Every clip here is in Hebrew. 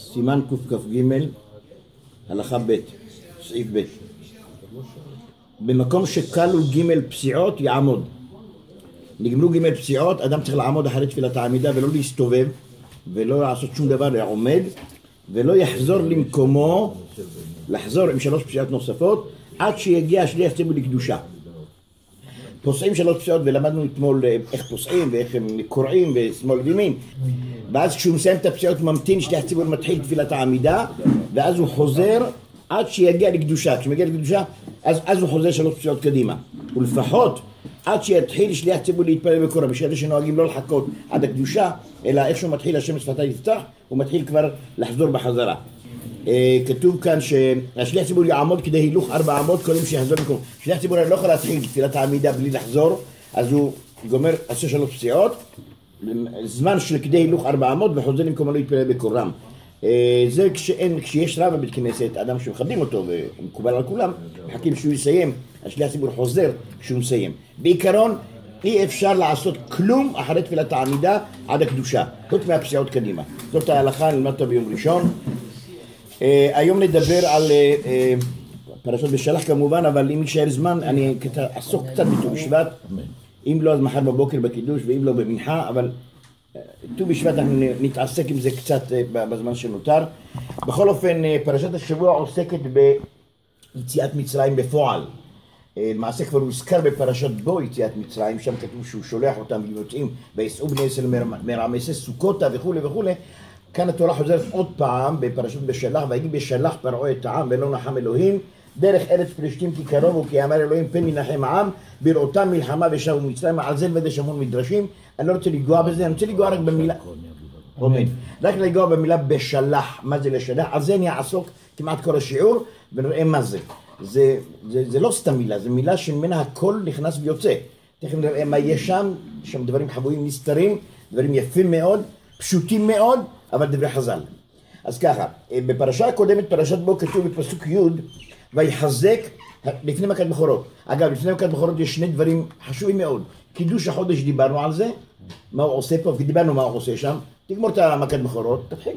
סימן קכ"ג, הלכה ב', סעיף ב'. במקום שכלו ג' פסיעות יעמוד. נגמרו ג' פסיעות, אדם צריך לעמוד אחרי תפילת העמידה ולא להסתובב ולא לעשות שום דבר, לעומד ולא יחזור למקומו, לחזור עם שלוש פסיעות נוספות עד שיגיע שליח ציבור לקדושה. פוסעים שלוש פסיעות ולמדנו אתמול איך פוסעים ואיך הם קורעים ושמאל וימין. ואז כשהוא מסיים את הפסיעות ממתין שליח ציבור מתחיל תפילת העמידה ואז הוא חוזר עד שיגיע לקדושה, כשהוא מגיע לקדושה אז, אז הוא חוזר שלוש פסיעות קדימה. ולפחות עד שיתחיל שליח ציבור להתפלל בקורא בשביל אלה שנוהגים לא לחכות עד הקדושה אלא איך שהוא מתחיל השם שפתי יפתח הוא מתחיל כבר לחזור בחזרה כתוב כאן שהשליח ציבור יעמוד כדי הילוך ארבע אמות קודם שיחזור למקום שליח ציבור לא יכול להתחיל תפילת העמידה בלי לחזור אז הוא גומר עושה שלוש פסיעות זמן של כדי הילוך ארבע אמות וחוזר למקומו להתפלל בקורם זה כשאין, כשיש רב בבית כנסת, אדם שמכבדים אותו ומקובל על כולם, מחכים שהוא יסיים, השליח ציבור חוזר כשהוא מסיים. בעיקרון אי אפשר לעשות כלום אחרי תפילת העמידה עד הקדושה, חוץ מהפסיעות קדימה. זאת ההלכה, נלמד אותה ביום ראשון. היום נדבר על פרשות בשלח כמובן, אבל אם יישאר זמן אני אעסוק קצת בט"ו בשבט, אם לא אז מחר בבוקר בקידוש ואם לא במנחה, אבל ט"ו בשבט אנחנו נתעסק עם זה קצת בזמן שנותר. בכל אופן, פרשת השבוע עוסקת ביציאת מצרים בפועל. למעשה כבר הוזכר בפרשת בו יציאת מצרים, שם כתוב שהוא שולח אותם ויוצאים ויסעו בני ישראל מרעמסי סוכותה וכולי וכולי. כאן התורה חוזרת עוד פעם בפרשת בשלח, ויגיד בשלח פרעה את העם ולא נחם אלוהים דרך ארץ פלישתים כי קרובו כי אמר אלוהים פן ינחם העם בראותם מלחמה ושבו מצרים על זה לבד המון מדרשים אני לא רוצה לגוע בזה, אני רוצה לגוע רק במילה עומד. רק לגוע במילה בשלח, מה זה לשלח, על זה אני אעסוק כמעט כל השיעור ונראה מה זה. זה, זה, זה לא סתם מילה, זו מילה שממנה הכל נכנס ויוצא. תכף נראה מה יש שם, שם דברים חבויים נסתרים, דברים יפים מאוד, פשוטים מאוד, אבל דברי חז"ל. אז ככה, בפרשה הקודמת, פרשת בו כתוב בפסוק י' ויחזק לפני מכת בכורות. אגב, לפני מכת בכורות יש שני דברים חשובים מאוד. קידוש החודש דיברנו על זה, מה הוא עושה פה, דיברנו מה הוא עושה שם, תגמור את המכת בכורות, תתחיל,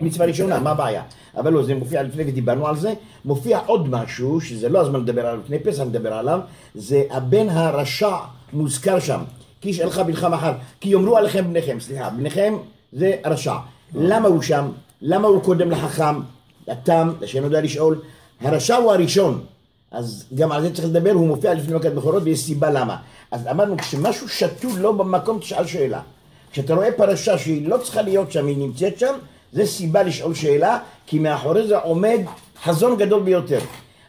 מצווה ראשונה, מה הבעיה? אבל לא, זה מופיע לפני ודיברנו על זה, מופיע עוד משהו, שזה לא הזמן לדבר עליו, לפני פסח נדבר עליו, זה הבן הרשע מוזכר שם, כי ישאלך בנך מחר, כי יאמרו עליכם בניכם, סליחה, בניכם זה רשע. למה הוא שם? למה הוא קודם לחכם, לתם, לשאין יודע לשאול? הרשע הוא הראשון, אז גם על זה צריך לדבר, הוא מופיע לפני מכת בכורות ויש סיבה למה. אז אמרנו, כשמשהו שתול לא במקום, תשאל שאלה. כשאתה רואה פרשה שהיא לא צריכה להיות שם, היא נמצאת שם, זה סיבה לשאול שאלה, כי מאחורי זה עומד חזון גדול ביותר.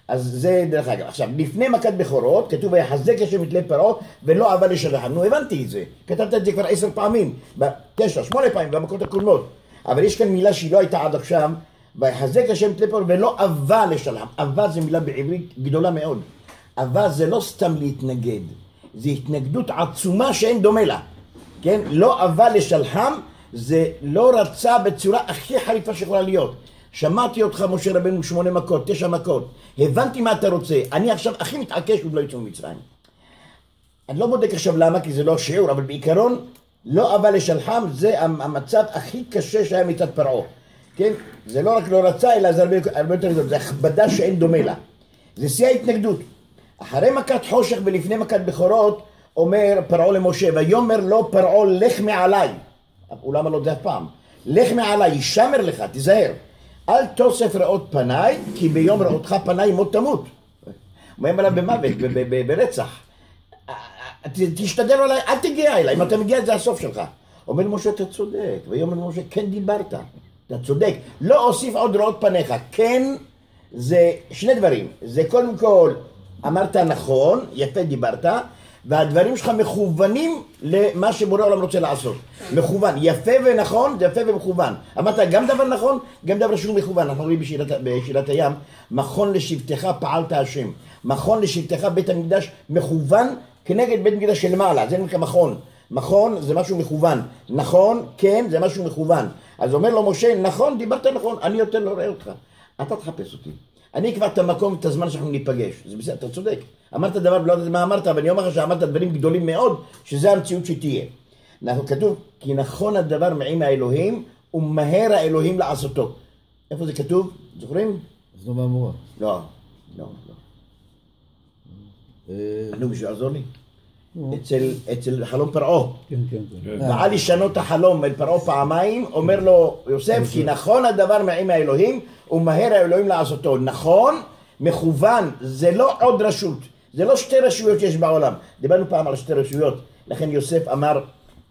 אז זה דרך אגב. עכשיו, לפני מכת בכורות, כתוב ויחזק השם את לב פרעה ולא אהבה לשלחם. נו, הבנתי את זה. כתבת את זה כבר עשר פעמים, תשע, שמונה פעמים, במכות הקודמות. אבל יש כאן מילה שהיא לא הייתה עד עכשיו, ויחזק השם את לב פרעה ולא אהבה לשלחם. אהבה זו מילה בעברית גדולה מאוד. אהבה זה לא סתם להתנגד, זה התנגדות עצומה שאין דומה לה. כן? לא אהבה לשלחם, זה לא רצה בצורה הכי חריפה שיכולה להיות. שמעתי אותך משה רבנו שמונה מכות, תשע מכות, הבנתי מה אתה רוצה, אני עכשיו הכי מתעקש עוד לא יצאו ממצרים. אני לא בודק עכשיו למה, כי זה לא שיעור, אבל בעיקרון, לא אהבה לשלחם, זה המצב הכי קשה שהיה מצד פרעה. כן? זה לא רק לא רצה, אלא זה הרבה, הרבה יותר גדול, זה הכבדה שאין דומה לה. זה שיא ההתנגדות. אחרי מכת חושך ולפני מכת בכורות, אומר פרעה למשה, ויאמר לו פרעה לך מעליי. הוא למה לא זה אף פעם? לך מעליי, ישמר לך, תיזהר. אל תוסף ראות פניי, כי ביום ראותך פניי מות תמות. הוא אומר עליו במוות, ברצח. תשתדל עליי, אל תגיע אליי, אם אתה מגיע זה הסוף שלך. אומר משה, אתה צודק. ויאמר משה, כן דיברת. אתה צודק. לא אוסיף עוד ראות פניך. כן, זה שני דברים. זה קודם כל, אמרת נכון, יפה דיברת. והדברים שלך מכוונים למה שבורא העולם רוצה לעשות. מכוון. יפה ונכון, זה יפה ומכוון. אמרת גם דבר נכון, גם דבר שהוא מכוון. אנחנו רואים בשירת, בשירת הים, מכון לשבטך פעלת השם. מכון לשבטך בית המקדש מכוון כנגד בית המקדש שלמעלה. זה נקרא מכון. מכון זה משהו מכוון. נכון, כן, זה משהו מכוון. אז אומר לו משה, נכון, דיברת נכון, אני יותר לא רואה אותך. אתה תחפש אותי. אני אקבע את המקום, את הזמן שאנחנו ניפגש. זה בסדר, אתה צודק. אמרת דבר, לא יודעת מה אמרת, אבל אני אומר לך שאמרת דברים גדולים מאוד, שזה המציאות שתהיה. כתוב, כי נכון הדבר מעם האלוהים, ומהר האלוהים לעשותו. איפה זה כתוב? זוכרים? סדום ועמורה. לא, לא, לא. אה, נו, מישהו יעזור לי? אצל, אצל חלום פרעה. כן, כן, כן. ועל לשנות החלום אל פרעה פעמיים, אומר לו יוסף, כי נכון הדבר מעם האלוהים, ומהר האלוהים לעשותו. נכון, מכוון, זה לא עוד רשות, זה לא שתי רשויות שיש בעולם. דיברנו פעם על שתי רשויות, לכן יוסף אמר,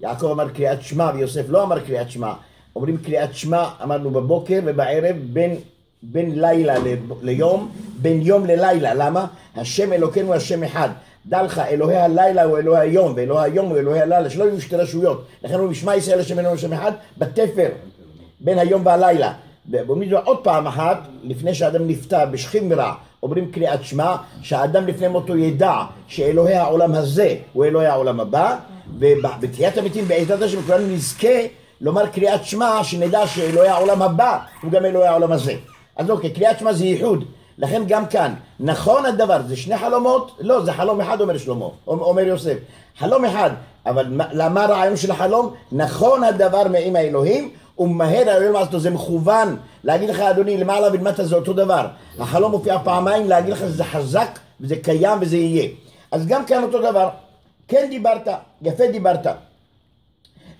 יעקב אמר קריאת שמע, ויוסף לא אמר קריאת שמע. אומרים קריאת שמע, אמרנו בבוקר ובערב, בין, בין לילה ל- ליום, בין יום ללילה. למה? השם אלוקינו השם אחד. דע לך, אלוהי הלילה הוא אלוהי היום, ואלוהי היום הוא אלוהי הלילה, שלא יהיו שתי רשויות. לכן אומרים, שמע ישראל השם אלוהינו השם אחד, בתפר, בין היום והלילה. ואומרים זאת עוד פעם אחת, לפני שאדם נפטר בשכיב מרע, אומרים קריאת שמע, שהאדם לפני מותו ידע שאלוהי העולם הזה הוא אלוהי העולם הבא, ובתחיית המתים בעזרת השם כולנו נזכה לומר קריאת שמע, שנדע שאלוהי העולם הבא הוא גם אלוהי העולם הזה. אז אוקיי, קריאת שמע זה ייחוד. לכן גם כאן, נכון הדבר, זה שני חלומות? לא, זה חלום אחד אומר שלמה, אומר יוסף. חלום אחד, אבל מה- למה הרעיון של החלום? נכון הדבר מעם האלוהים, ומהר האלוהים לעשותו, זה מכוון להגיד לך אדוני למעלה ולמטה זה אותו דבר. החלום מופיע פעמיים להגיד לך שזה חזק וזה קיים וזה יהיה. אז גם כאן אותו דבר. כן דיברת, יפה דיברת.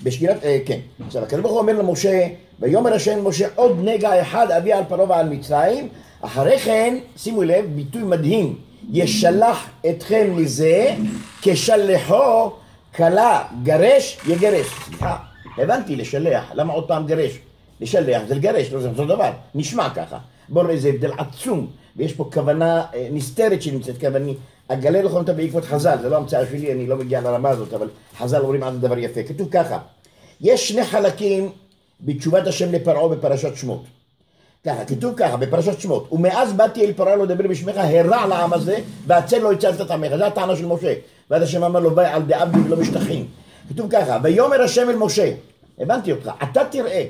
בשגירת, אה, כן. עכשיו הקדוש ברוך הוא אומר למשה, ויאמר השם למשה עוד נגע אחד אביא על פרעה ועל מצרים, אחרי כן, שימו לב, ביטוי מדהים, ישלח אתכם לזה כשלחו כלה גרש יגרש. סליחה, הבנתי, לשלח, למה עוד פעם גרש? לשלח זה לגרש, לא זה אותו דבר, נשמע ככה. בואו נראה איזה הבדל עצום, ויש פה כוונה אה, נסתרת שנמצאת כאן, ואני אגלה לכם אותה בעקבות חז"ל, זה לא המצאה שלי, אני לא מגיע לרמה הזאת, אבל חז"ל אומרים על זה דבר יפה. כתוב ככה, יש שני חלקים בתשובת השם לפרעה בפרשת שמות. ככה, כתוב ככה בפרשת שמות, ומאז באתי אל פרעה לא בשמך, הרע לעם הזה, והצל לא הצלת את עמך, זו הטענה של משה. ואז השם אמר לו, ביי על דעבדי ולא משתחים. כתוב ככה, ויאמר השם אל משה, הבנתי אותך, אתה תראה,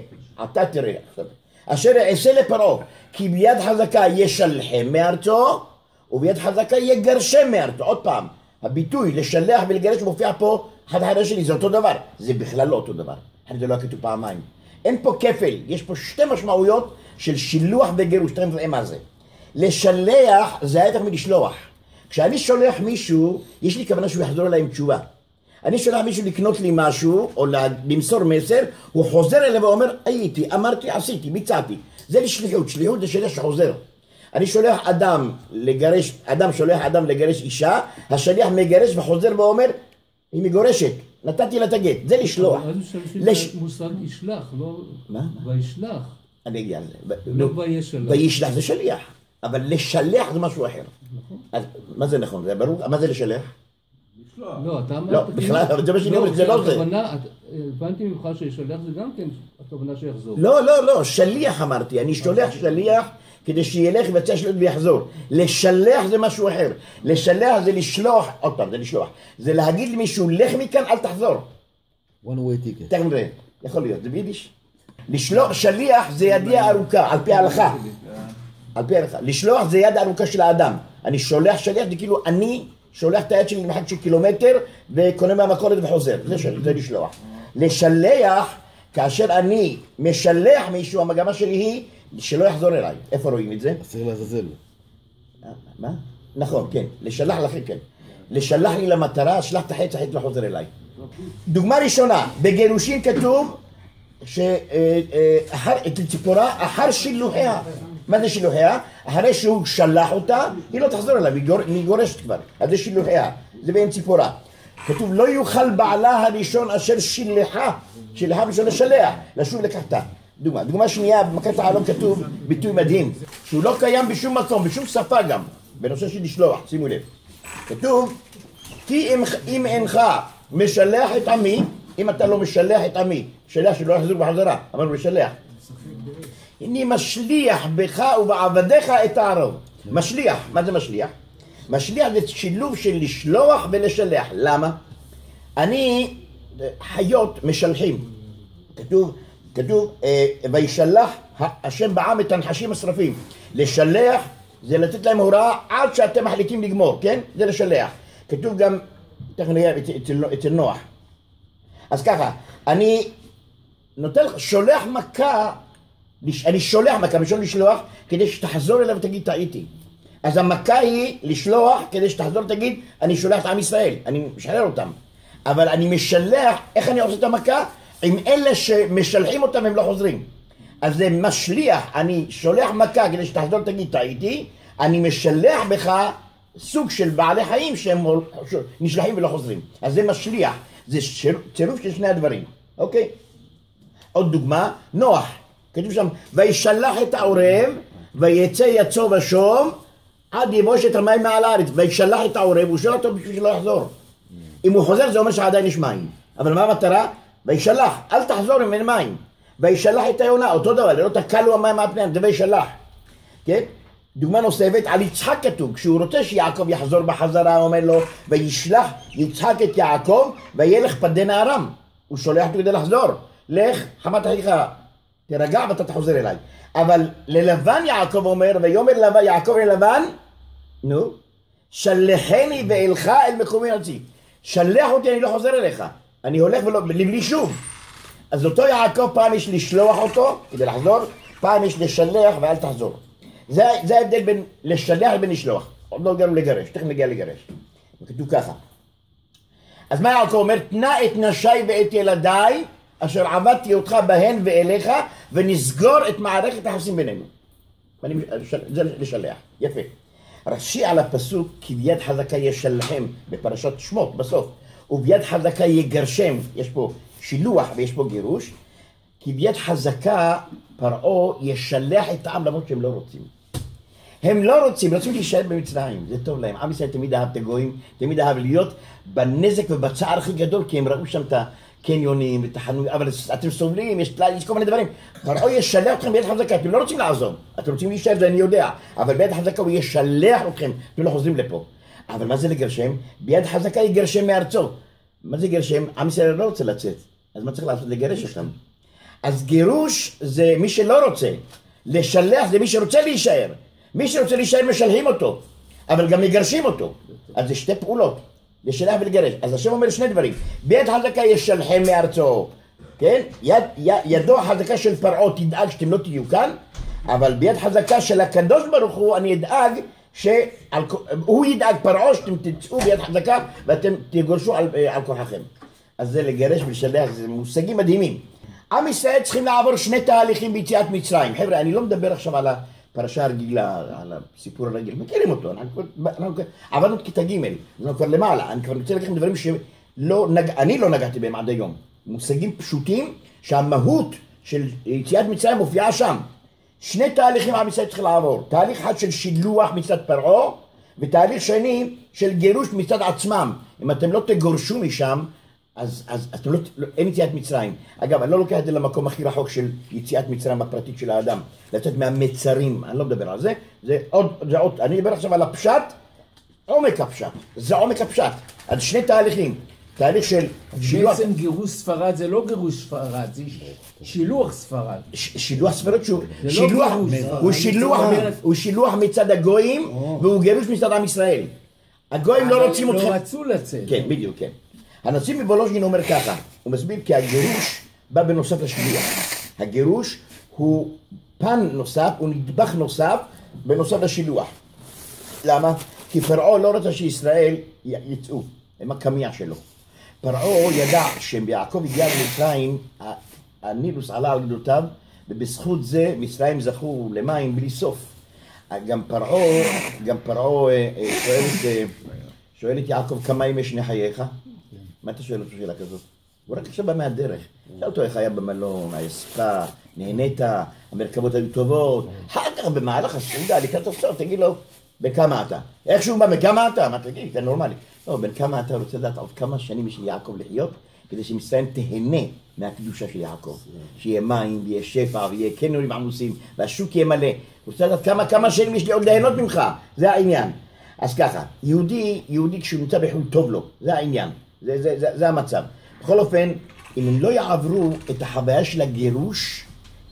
אתה תראה עכשיו, אשר אעשה לפרעה, כי ביד חזקה ישלחם מארצו, וביד חזקה יגרשם מארצו. עוד פעם, הביטוי לשלח ולגרש מופיע פה אחד אחרי השני, זה אותו דבר. זה בכלל לא אותו דבר. זה לא היה כתוב פעמיים. אין פה כפל, יש פה שתי משמעויות של שילוח וגירוש, תכף נראה מה זה. לשלח זה ההפך מלשלוח. כשאני שולח מישהו, יש לי כוונה שהוא יחזור אליי עם תשובה. אני שולח מישהו לקנות לי משהו, או למסור מסר, הוא חוזר אליי ואומר, הייתי, אמרתי, עשיתי, ביצעתי. זה לשליחות, שליחות זה שליח שחוזר. אני שולח אדם לגרש, אדם שולח אדם לגרש אישה, השליח מגרש וחוזר ואומר, היא מגורשת, נתתי לה את הגט, זה לשלוח. אז משתמשים לש- במושג ישלח, לא... מה? וישלח. אני אגיע לזה. לא וישלח. וישלח זה שליח, אבל לשלח זה משהו אחר. נכון. אז מה זה נכון? זה ברור? מה זה לשלח? לא, אתה אמרת... לא, כאילו- בכלל, אבל זה מה שאני אומר, זה לא זה. הבנתי ממך שישלח זה גם כן הכוונה שיחזור. לא, לא, לא, שליח אמרתי, אני שולח שליח כדי שילך ויבצע שליחות ויחזור. לשלח זה משהו אחר. לשלח זה לשלוח, עוד פעם, זה לשלוח. זה להגיד למישהו, לך מכאן, אל תחזור. one way ticket. תכף נראה, יכול להיות, זה ביידיש. לשלוח שליח זה ידי ארוכה, על פי ההלכה. על פי ההלכה. לשלוח זה יד ארוכה של האדם. אני שולח שליח, זה כאילו אני שולח את היד שלי למרחק של קילומטר וקונה מהמכולת וחוזר. זה, זה לשלוח. לשלח, כאשר אני משלח מישהו, המגמה שלי היא שלא יחזור אליי. איפה רואים את זה? אסיר לעזאזל. מה? נכון, כן. לשלח לכם, כן. לשלח לי למטרה, שלח את החץ, החץ לא חוזר אליי. דוגמה ראשונה, בגירושין כתוב שאחר, אצל ציפורה, אחר שילוחיה. מה זה שילוחיה? אחרי שהוא שלח אותה, היא לא תחזור אליו, היא גור- היא גורשת כבר. אז זה שילוחיה, זה בעין ציפורה. כתוב, לא יוכל בעלה הראשון אשר שילחה, שילחה בלשון לשלח, לשוב לקחתה. דוגמה. דוגמה שנייה, במכת העלום כתוב ביטוי מדהים, שהוא לא קיים בשום מקום, בשום שפה גם, בנושא של לשלוח, שימו לב. כתוב, כי אם, אם אינך משלח את עמי, אם אתה לא משלח את עמי, שלח שלא יחזור בחזרה, אמרנו משלח. הנה משליח בך ובעבדיך את הערוב. משליח, מה זה משליח? משליח זה שילוב של לשלוח ולשלח. למה? אני, חיות משלחים. כתוב, כתוב, אה, וישלח השם בעם את הנחשים השרפים. לשלח זה לתת להם הוראה עד שאתם מחליטים לגמור, כן? זה לשלח. כתוב גם, תכף נראה אצל- אצל, נוח. אז ככה, אני נותן שולח מכה אני שולח מכה, מלשון לשלוח, כדי שתחזור אליו ותגיד טעיתי. אז המכה היא לשלוח כדי שתחזור ותגיד, אני שולח את עם ישראל, אני משחרר אותם. אבל אני משלח, איך אני עושה את המכה? עם אלה שמשלחים אותם הם לא חוזרים. אז זה משליח, אני שולח מכה כדי שתחזור ותגיד טעיתי, אני משלח בך סוג של בעלי חיים שהם נשלחים ולא חוזרים. אז זה משליח, זה צירוף של שני הדברים, אוקיי? עוד דוגמה, נוח, כתוב שם, וישלח את העורב, ויצא יצוא ושום, עד יבושת המים מעל הארץ, וישלח את העורב, הוא שואל אותו בשביל שלא יחזור. אם הוא חוזר זה אומר שעדיין יש מים, אבל מה המטרה? וישלח, אל תחזור אין מים. וישלח את היונה, אותו דבר, לא תקלו המים על פניהם, זה וישלח. כן? דוגמה נוספת, על יצחק כתוב, כשהוא רוצה שיעקב יחזור בחזרה, הוא אומר לו, וישלח יצחק את יעקב, וילך פדנה ארם. הוא שולח אותו כדי לחזור. לך, חמת אחיך, תירגע ואתה תחוזר אליי. אבל ללבן יעקב אומר, ויאמר לבן, יעקב ללבן, נו, שלחני ואלך אל מקומי ארצי. שלח אותי, אני לא חוזר אליך. אני הולך לבלי שוב. אז אותו יעקב פעם יש לשלוח אותו כדי לחזור, פעם יש לשלח ואל תחזור. זה, זה ההבדל בין לשלח לבין לשלוח. עוד לא הגענו לגרש, תכף נגיע לגרש. כתוב ככה. אז מה יעקב אומר? תנא את נשיי ואת ילדיי, אשר עבדתי אותך בהן ואליך, ונסגור את מערכת היחסים בינינו. ואני, זה לשלח, יפה. רש"י על הפסוק כי ביד חזקה ישלחם בפרשת שמות בסוף וביד חזקה יגרשם. יש פה שילוח ויש פה גירוש כי ביד חזקה פרעה ישלח את העם למרות שהם לא רוצים. הם לא רוצים, רוצים להישאר במצרים, זה טוב להם. עם ישראל תמיד אהב את הגויים, תמיד אהב להיות בנזק ובצער הכי גדול, כי הם ראו שם את הקניונים, את החנויות, אבל אתם סובלים, יש, יש כל מיני דברים. פרעה ישלח אתכם ביד חזקה, אתם לא רוצים לעזוב, אתם רוצים להישאר, זה אני יודע, אבל ביד חזקה הוא ישלח אתכם, אתם לא חוזרים לפה. אבל מה זה לגרשם? ביד חזקה יגרשם מארצו. מה זה גרשם? עם ישראל לא רוצה לצאת, אז מה צריך לעשות? לגרש אותם. אז גירוש זה מי שלא רוצה, לשלח זה מי שרוצה להישאר. מי שרוצה להישאר משלחים אותו, אבל גם מגרשים אותו. אז זה שתי פעולות, לשלח ולגרש. אז השם אומר שני דברים, ביד חזקה ישלחם מארצו, כן? יד, יד, ידו החזקה של פרעה תדאג שאתם לא תהיו כאן, אבל ביד חזקה של הקדוש ברוך הוא אני אדאג שהוא ידאג פרעה שאתם תצאו ביד חזקה ואתם תגורשו על, על כוחכם. אז זה לגרש ולשלח, זה מושגים מדהימים. עם ישראל צריכים לעבור שני תהליכים ביציאת מצרים. חבר'ה, אני לא מדבר עכשיו על הפרשה הרגילה, על הסיפור הרגיל, מכירים אותו, אנחנו, אנחנו את כיתה ג', אנחנו כבר למעלה, אני כבר רוצה לכם דברים שלא, נג... אני לא נגעתי בהם עד היום. מושגים פשוטים שהמהות של יציאת מצרים מופיעה שם. שני תהליכים עם ישראל צריך לעבור, תהליך אחד של שילוח מצד פרעה, ותהליך שני של גירוש מצד עצמם. אם אתם לא תגורשו משם, אז, אז אתם לא, לא, אין יציאת מצרים. אגב, אני לא לוקח את זה למקום הכי רחוק של יציאת מצרים הפרטית של האדם. לצאת מהמצרים, אני לא מדבר על זה. זה עוד, זה עוד, אני מדבר עכשיו על הפשט, עומק הפשט. זה עומק הפשט. אז שני תהליכים. תהליך של שילוח, בעצם גירוש ספרד זה לא גירוש ספרד, זה שילוח ספרד. שילוח ספרד שהוא לא שילוח, גירוש. הוא שילוח, אומרת- הוא שילוח מצד הגויים והוא גירוש מצד עם ישראל. הגויים לא רוצים אבל אתכם. לא רצו לצאת. כן, בדיוק, כן. הנשיא מוולוז'ין אומר ככה, הוא מסביר כי הגירוש בא בנוסף לשליח. הגירוש הוא פן נוסף, הוא נדבך נוסף בנוסף לשילוח. למה? כי פרעה לא רצה שישראל יצאו, הם הקמיע שלו. פרעה ידע שיעקב הגיע למצרים, הנילוס עלה על גדותיו, ובזכות זה מצרים זכו למים בלי סוף. גם פרעה, גם פרעה אה, אה, שואל את, אה, שואל את יעקב כמה ימי שני חייך? מה אתה שואל אותו שאלה כזאת? הוא רק עכשיו בא מהדרך. שאל אותו איך היה במלון, היה נהנית, המרכבות היו טובות. אחר כך במהלך הסעודה, לקראת הסוף, תגיד לו, בן כמה אתה? איך שהוא בא, בן כמה אתה? מה תגיד, אתה נורמלי. לא, בן כמה אתה רוצה לדעת עוד כמה שנים יש ליעקב לחיות, כדי שמצרים תהנה מהקדושה של יעקב. שיהיה מים, ויהיה שפע, ויהיה קניונים עמוסים, והשוק יהיה מלא. רוצה לדעת כמה, כמה שנים יש לי עוד ליהנות ממך, זה העניין. אז ככה, יהודי, יהודי כשהוא נמצא בחו"ל טוב לו, זה העניין, זה, זה, זה, זה המצב. בכל אופן, אם הם לא יעברו את החוויה של הגירוש,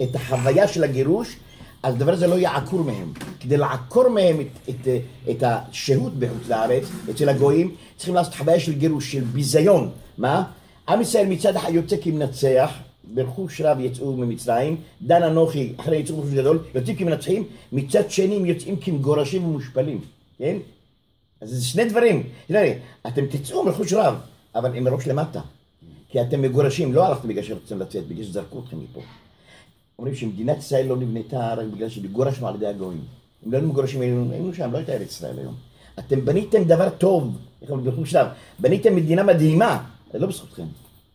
את החוויה של הגירוש, אז הדבר הזה לא יעקור מהם. כדי לעקור מהם את, את, את השהות בחוץ לארץ, אצל הגויים, צריכים לעשות חוויה של גירוש, של ביזיון. מה? עם ישראל מצד אחד יוצא כמנצח, ברכוש רב יצאו ממצרים, דן אנוכי אחרי יצאו ברכוש גדול, יוצאים כמנצחים, מצד שני הם יוצאים כמגורשים ומושפלים, כן? אז זה שני דברים. תראה, אתם תצאו מרכוש רב, אבל עם ראש למטה. כי אתם מגורשים, לא הלכתם בגלל שרציתם לצאת, בגלל שזרקו אתכם מפה. אומרים שמדינת ישראל לא נבנתה רק בגלל שגורשנו על ידי הגויים. אם לא היינו מגורשים, היינו, שם, לא הייתה ארץ ישראל היום. אתם בניתם דבר טוב, איך אומרים ברכוש שלב, בניתם מדינה מדהימה, זה לא בזכותכם,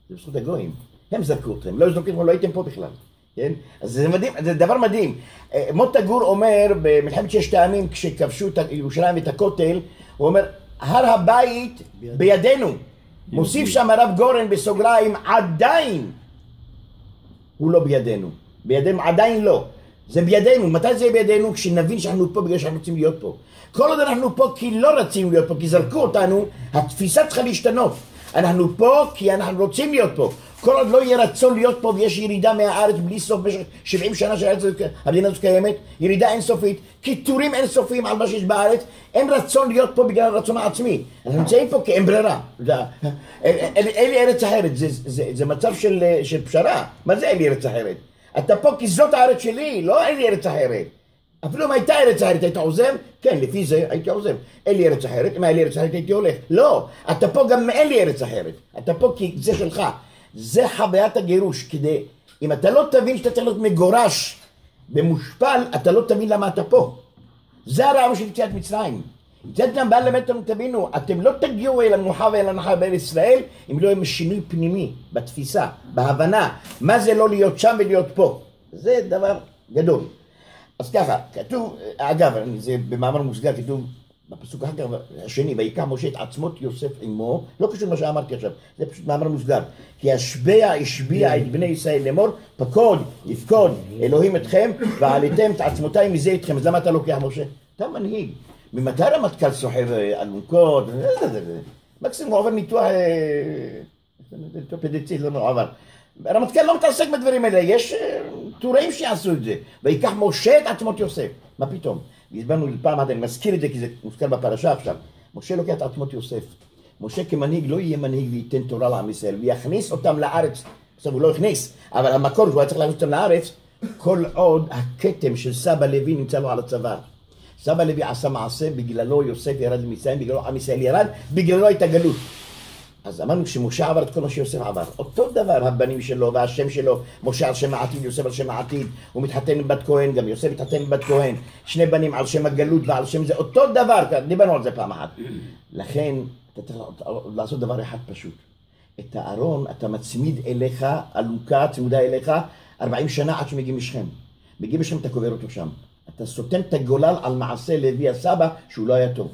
זה בזכות הגויים. הם זרקו אתכם, לא זרקו אתכם, לא הייתם פה בכלל. כן? אז זה מדהים, זה דבר מדהים. אה, מוטה גור אומר במלחמת ששת הימים, כשכבשו את ירושלים ואת הכותל, הוא אומר, הר הבית בידינו. מוסיף שם הרב גורן בסוגריים, עדיין הוא לא בידינו. בידינו עדיין לא. זה בידינו. מתי זה יהיה בידינו? כשנבין שאנחנו פה בגלל שאנחנו רוצים להיות פה. כל עוד אנחנו פה כי לא רצינו להיות פה, כי זרקו אותנו, התפיסה צריכה להשתנות. אנחנו פה כי אנחנו רוצים להיות פה. כל עוד לא יהיה רצון להיות פה ויש ירידה מהארץ בלי סוף במשך 70 שנה שהמדינה הזאת קיימת, ירידה אינסופית, קיטורים אינסופיים על מה שיש בארץ, אין רצון להיות פה בגלל הרצון העצמי. אנחנו נמצאים פה כי אין ברירה. זה- אין אין לי ארץ אחרת, זה, מצב של פשרה. מה זה אין לי ארץ אחרת? אתה פה כי זאת הארץ שלי, לא אין לי ארץ אחרת. אפילו אם הייתה ארץ אחרת, היית עוזב? כן, לפי זה הייתי עוזב. אין לי ארץ אחרת, אם היה לי ארץ אחרת הייתי הולך. לא, אתה פה גם אין לי ארץ אחרת. אתה פה כי זה שלך. זה חוויית הגירוש. כדי, אם אתה לא תבין שאתה צריך להיות מגורש ומושפל, אתה לא תבין למה אתה פה. זה הרעיון של יציאת מצרים. יציאת מצרים בא ללמד אותנו, תבינו, אתם לא תגיעו אל המנוחה ואל הנחה בארץ ישראל אם לא יהיה שינוי פנימי בתפיסה, בהבנה, מה זה לא להיות שם ולהיות פה. זה דבר גדול. אז ככה, כתוב, אגב, זה במאמר מוסגר כתוב בפסוק אחר כך, השני, ויקח משה את עצמות יוסף עמו, לא קשור למה שאמרתי עכשיו, זה פשוט מאמר מוסגר. כי השביע השביע את בני ישראל לאמור, פקוד, יפקוד אלוהים אתכם, ועליתם את עצמותיי מזה איתכם. אז למה אתה לוקח משה? אתה מנהיג. ממתי רמטכ"ל סוחב אה, אלונקות? מקסימום הוא עובר ניתוח, אה, ניתוח פדציל, לא עבר. הרמטכ"ל לא מתעסק בדברים האלה, יש אה, טורים שיעשו את זה. ויקח משה את עצמות יוסף. מה פתאום? והסברנו פעם אחת, אני מזכיר את זה כי זה מוזכר בפרשה עכשיו. משה לוקח את עצמות יוסף. משה כמנהיג לא יהיה מנהיג וייתן תורה לעם ישראל, ויכניס אותם לארץ. עכשיו הוא לא הכניס, אבל המקור שהוא היה צריך להכניס אותם לארץ, כל עוד הכתם של סבא לוי נמצא לו על הצוואר. סבא לוי עשה מעשה, בגללו יוסף ירד למצרים, בגללו עם ישראל ירד, בגללו הייתה גלות. אז אמרנו שמשה עבר את כל מה שיוסף עבר. אותו דבר הבנים שלו והשם שלו, משה על שם העתיד, יוסף על שם העתיד, הוא מתחתן עם בת כהן, גם יוסף מתחתן עם בת כהן, שני בנים על שם הגלות ועל שם זה, אותו דבר, דיברנו על זה פעם אחת. לכן, אתה צריך לעשות דבר אחד פשוט. את הארון אתה מצמיד אליך, אלונקה צמודה אליך, 40 שנה עד שמגיעים משכם. מגיעים משכם אתה קובר אותו שם. אתה סותם את הגולל על מעשה לוי הסבא, שהוא לא היה טוב.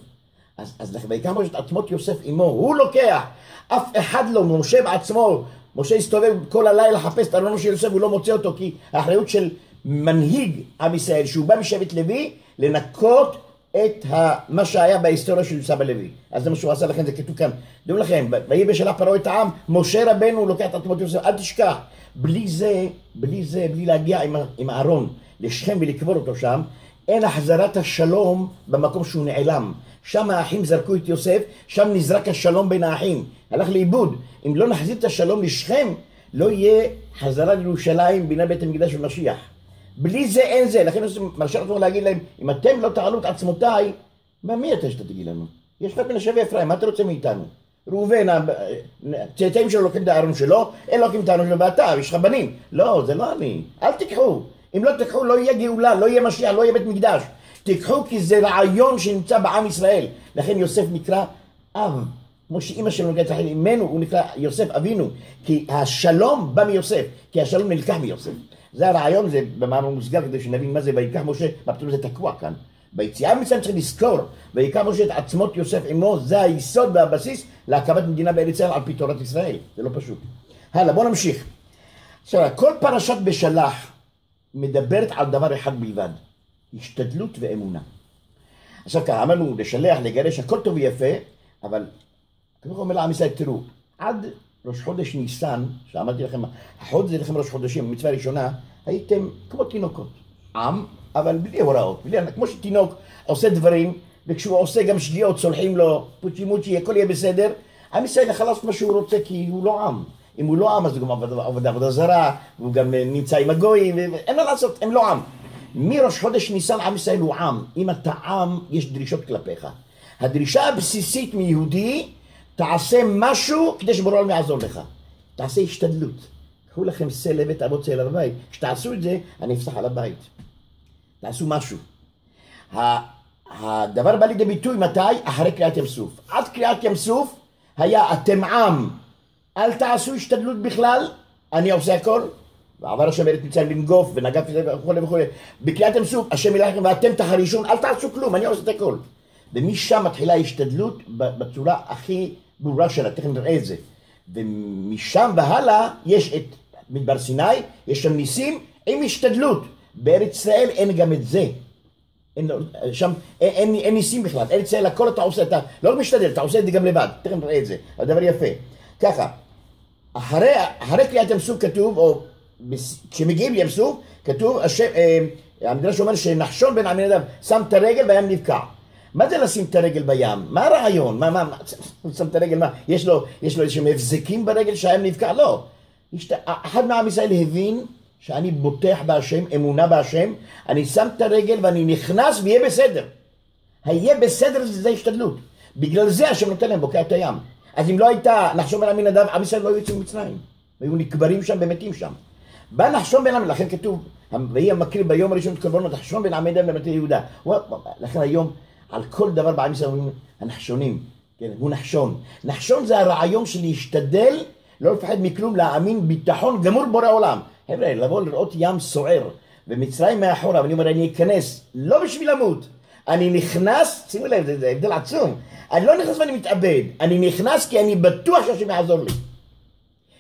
אז, אז ויקח את עצמות יוסף עמו, הוא לוקח, אף אחד לא, משה בעצמו, משה הסתובב כל הלילה לחפש את ארונו של יוסף, הוא לא מוצא אותו, כי האחריות של מנהיג עם ישראל, שהוא בא משבט לוי, לנקות את ה, מה שהיה בהיסטוריה של סבא לוי. אז זה מה שהוא עשה לכם, זה כתוב כאן. דעו לכם, ויהי בשלה פרעה את העם, משה רבנו לוקח את עצמות יוסף, אל תשכח. בלי זה, בלי זה, בלי להגיע עם, עם הארון לשכם ולקבור אותו שם, אין החזרת השלום במקום שהוא נעלם. שם האחים זרקו את יוסף, שם נזרק השלום בין האחים. הלך לאיבוד. אם לא נחזיר את השלום לשכם, לא יהיה חזרה לירושלים בינה בית המקדש ומשיח. בלי זה אין זה. לכן מרשה לעצמו להגיד להם, אם אתם לא תעלו את עצמותיי, מה מי אתה שאתה תגיד לנו? יש רק מנשה ואפרים, מה אתה רוצה מאיתנו? ראובן, הצאצאים שלו לוקחים את הארון שלו, אין לוקחים את הארון שלו, ואתה, יש לך בנים. לא, זה לא אני. אל תיקחו. אם לא תיקחו, לא יהיה גאולה, לא יהיה משיח, לא יהיה בית מקדש. תיקחו כי זה רעיון שנמצא בעם ישראל. לכן יוסף נקרא אב. כמו שאימא שלנו נקראת אחרי אימנו, הוא נקרא יוסף אבינו. כי השלום בא מיוסף, כי השלום נלקח מיוסף. זה הרעיון, זה במאמר מוסגר, כדי שנבין מה זה ויקח משה, מה פתאום זה תקוע כאן. ביציאה מצרים צריך לזכור, ויקח משה את עצמות יוסף עמו, זה היסוד והבסיס להקמת מדינה בארץ ישראל על פי תורת ישראל. זה לא פשוט. הלאה, בואו נמשיך. עכשיו, כל פרשת בשלח מדברת על דבר אחד בלבד, השתדלות ואמונה. עכשיו ככה, אמרנו לשלח, לגרש, הכל טוב ויפה, אבל הקדוש אומר לעם ישראל, תראו, עד ראש חודש ניסן, שאמרתי לכם, החודש זה לכם ראש חודשים, המצווה הראשונה, הייתם כמו תינוקות. עם, אבל בלי הוראות, בלי, כמו שתינוק עושה דברים, וכשהוא עושה גם שגיאות, סולחים לו, פוצ'י מוצ'י, הכל יהיה בסדר. עם ישראל לעשות מה שהוא רוצה כי הוא לא עם. אם הוא לא עם, אז הוא גם עובד עבודה זרה, והוא גם אה, נמצא עם הגויים, ואין מה לעשות, הם לא עם. מראש חודש ניסן עם ישראל הוא עם. אם אתה עם, יש דרישות כלפיך. הדרישה הבסיסית מיהודי, תעשה משהו כדי שבורא עולם יעזור לך. תעשה השתדלות. קחו לכם אבות צא אל הבית. כשתעשו את זה, אני אפסח על הבית. תעשו משהו. הדבר בא לידי ביטוי מתי? אחרי קריעת ים סוף. עד קריעת ים סוף היה אתם עם, אל תעשו השתדלות בכלל, אני עושה הכל. ועבר השם ארץ מצרים לנגוף ונגף וכו' וכו'. בקריעת ים סוף השם ילך ואתם תחרישון, אל תעשו כלום, אני עושה את הכל. ומשם מתחילה ההשתדלות בצורה הכי ברורה שלה, תכף נראה את זה. ומשם והלאה יש את מדבר סיני, יש שם ניסים עם השתדלות. בארץ ישראל אין גם את זה. אין, שם אין, אין, אין ניסים בכלל, ארץ ישראל הכל אתה עושה, אתה לא משתדל, אתה עושה את זה גם לבד, תכף נראה את זה, הדבר יפה. ככה, אחרי, אחרי קריאת ים סוף כתוב, או כשמגיעים לים סוף, כתוב, השם, אה, המדרש אומר שנחשון בן עמינדב שם את הרגל והים נבקע. מה זה לשים את הרגל בים? מה הרעיון? מה, מה, מה, הוא שם את הרגל, מה, יש לו, יש לו איזשהם הבזקים ברגל שהים נבקע? לא. השת... אחד מעם ישראל הבין שאני בוטח בהשם, אמונה בהשם, אני שם את הרגל ואני נכנס ויהיה בסדר. היה בסדר זה השתדלות. בגלל זה השם נותן להם בוקע את הים. אז אם לא הייתה נחשון בן עמינדב, עם ישראל לא היו יוצאים ממצרים. היו נקברים שם ומתים שם. בא נחשון בן עמינדב, לכן כתוב, ויהי המקריב ביום הראשון את קורבנות נחשון בן עמינדב במטה יהודה. לכן היום על כל דבר בעם ישראל אומרים הנחשונים, כן, הוא נחשון. נחשון זה הרעיון של להשתדל, לא לפחד מכלום, להאמין ביטחון גמור בורא עולם. חבר'ה, לבוא לראות ים סוער ומצרים מאחורה, ואני אומר, אני אכנס, לא בשביל למות, אני נכנס, שימו לב, זה, הבדל עצום, אני לא נכנס ואני מתאבד, אני נכנס כי אני בטוח שהשם יעזור לי.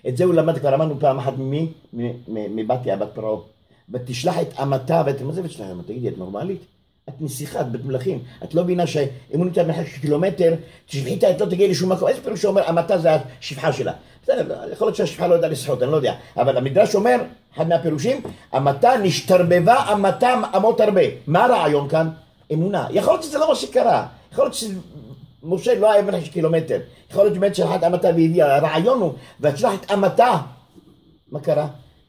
את זה הוא למד, כבר אמרנו פעם אחת ממי? מ- מ- מבתיה, בת פרעה. ותשלח את אמתה, ואת, מה זה ותשלח את אמתה? תגידי, את נורמלית? את נסיכה, את בת מלכים. את לא מבינה שאם הוא נמצא במרחק של קילומטר, תשלחי את לא תגיעי לשום מקום. איזה פירוש שאומר, אמתה זה השפחה שלה. בסדר, יכול להיות שהשפחה לא יודעה לשחות, אני לא יודע. אבל המדרש אומר, אחד מהפירושים, אמתה נשתרבבה אמתה אמות הרבה. מה הרעיון כאן? אמונה. יכול להיות שזה לא מה שקרה. יכול להיות שמשה לא היה במרחק של קילומטר. יכול להיות באמת שלחה את אמתה והביאה. הרעיון הוא, ותשלח את אמתה. מה קרה?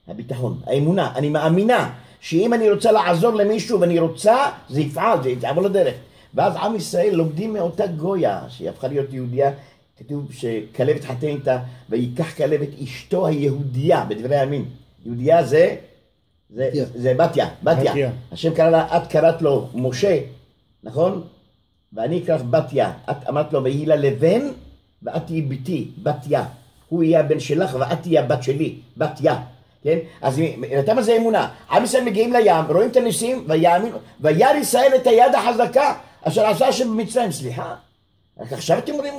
הביטחון, האמונה, אני מאמינה שאם אני רוצה לעזור למישהו ואני רוצה, זה יפעל, זה יעבור לדרך. ואז עם ישראל לומדים מאותה גויה, שהיא הפכה להיות יהודייה, כתוב שכלב התחתן איתה, ויקח כלב את אשתו היהודייה, בדברי הימים. יהודייה זה, זה. זה בתיה, בתיה. השם קרא לה, את קראת לו משה, נכון? ואני אקרא לך בתיה. את אמרת לו, ויהי לה לבן, ואת תהיי בתי, בתיה. הוא יהיה הבן שלך, ואת תהיי הבת שלי, בתיה. כן? אז אתה מה זה אמונה? עם ישראל מגיעים לים, רואים את הניסים, ויאמינו, וירא ישראל את היד החזקה, אשר עשה השם במצרים. סליחה? רק עכשיו אתם אומרים,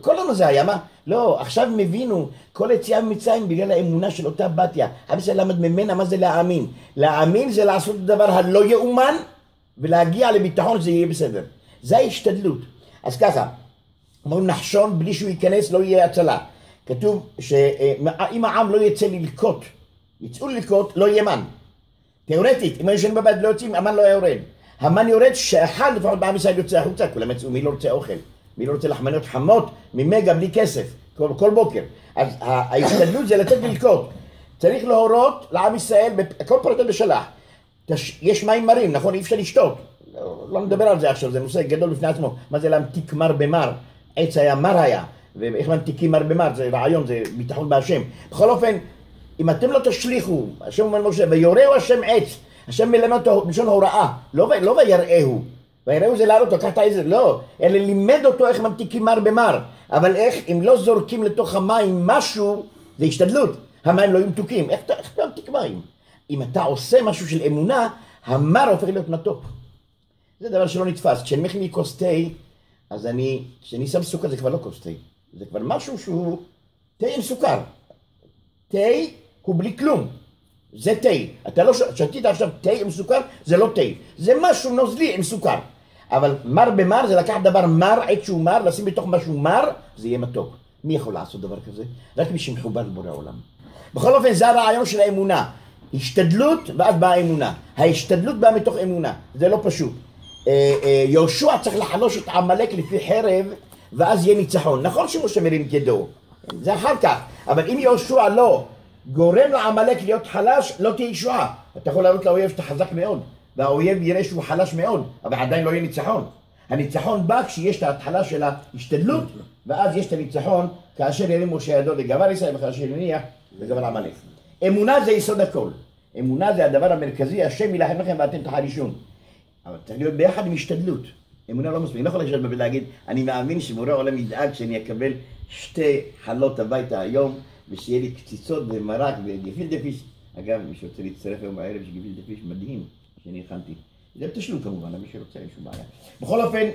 כל הזמן זה היה, מה? לא, עכשיו הם הבינו, כל יציאה ממצרים בגלל האמונה של אותה בתיה. עם ישראל למד ממנה מה זה להאמין. להאמין זה לעשות את הדבר הלא יאומן, ולהגיע לביטחון שזה יהיה בסדר. זה ההשתדלות. אז ככה, אומרים נחשון בלי שהוא ייכנס לא יהיה הצלה. כתוב שאם העם לא יצא ללקוט, יצאו ללקוט, לא יהיה מן. תיאורטית, אם היו ישנים בבית לא יוצאים, המן לא היה יורד. המן יורד שאחד לפחות בעם ישראל יוצא החוצה, כולם יצאו, מי לא רוצה אוכל? מי לא רוצה לחמניות חמות ממגה בלי כסף, כל, כל בוקר. אז ההשתדלות זה לתת ללקוט. צריך להורות לעם ישראל, בפ- כל פרטי בשלח. יש מים מרים, נכון? אי אפשר לשתות. לא, לא נדבר על זה עכשיו, זה נושא גדול בפני עצמו. מה זה להמתיק מר במר? עץ היה מר היה, ואיך ממתיקים מר במר? זה רעיון, זה ביטחון בהשם. בכל אופן, אם אתם לא תשליכו, השם אומר למשה, ויורהו השם עץ, השם מלמד אותו בלשון הוראה, לא, לא ויראהו. ויראהו זה להראות אותו, קח את העזר, לא, אלא לימד אותו איך ממתיקים מר במר. אבל איך, אם לא זורקים לתוך המים משהו, זה השתדלות. המים לא יהיו מתוקים, איך איך אתה ממתיק מים? אם אתה עושה משהו של אמונה, המר הופך להיות מתוק. זה דבר שלא נתפס. כשאני מכין לי כוס תה, אז אני, כשאני שם סוכר זה כבר לא כוס תה. זה כבר משהו שהוא תה עם סוכר. תה הוא בלי כלום. זה תה. אתה לא שתית עכשיו תה עם סוכר, זה לא תה. זה משהו נוזלי עם סוכר. אבל מר במר זה לקחת דבר מר, עת שהוא מר, לשים בתוך משהו מר, זה יהיה מתוק. מי יכול לעשות דבר כזה? רק מי שמחובר לבורא עולם. בכל אופן, זה הרעיון של האמונה. השתדלות, ואז באה האמונה. ההשתדלות באה מתוך אמונה. זה לא פשוט. אה, אה, יהושע צריך לחלוש את עמלק לפי חרב, ואז יהיה ניצחון. נכון שמשה מרים את ידו, זה אחר כך. אבל אם יהושע לא גורם לעמלק להיות חלש, לא תהיה ישועה. אתה יכול להראות לאויב שאתה חזק מאוד, והאויב יראה שהוא חלש מאוד, אבל עדיין לא יהיה ניצחון. הניצחון בא כשיש את ההתחלה של ההשתדלות, ואז יש את הניצחון כאשר ירימו שידו לגבר ישראל וכאשר יניח לגבר עמלק. אמונה זה יסוד הכל. אמונה זה הדבר המרכזי, השם יילחם לכם ואתם תחרישון. אבל צריך להיות ביחד עם השתדלות. אמונה לא מספיק. אני לא יכול לשבת ולהגיד, אני מאמין שבורא העולם ידאג שאני אקבל שתי חלות הביתה היום, ושיהיה לי קציצות ומרק וגפילטע פיש. אגב, מי שרוצה להצטרף היום בערב יש גפילטע פיש מדהים שאני הכנתי. זה בתשלום כמובן, למי שרוצה, אין שום בעיה. בכל אופן,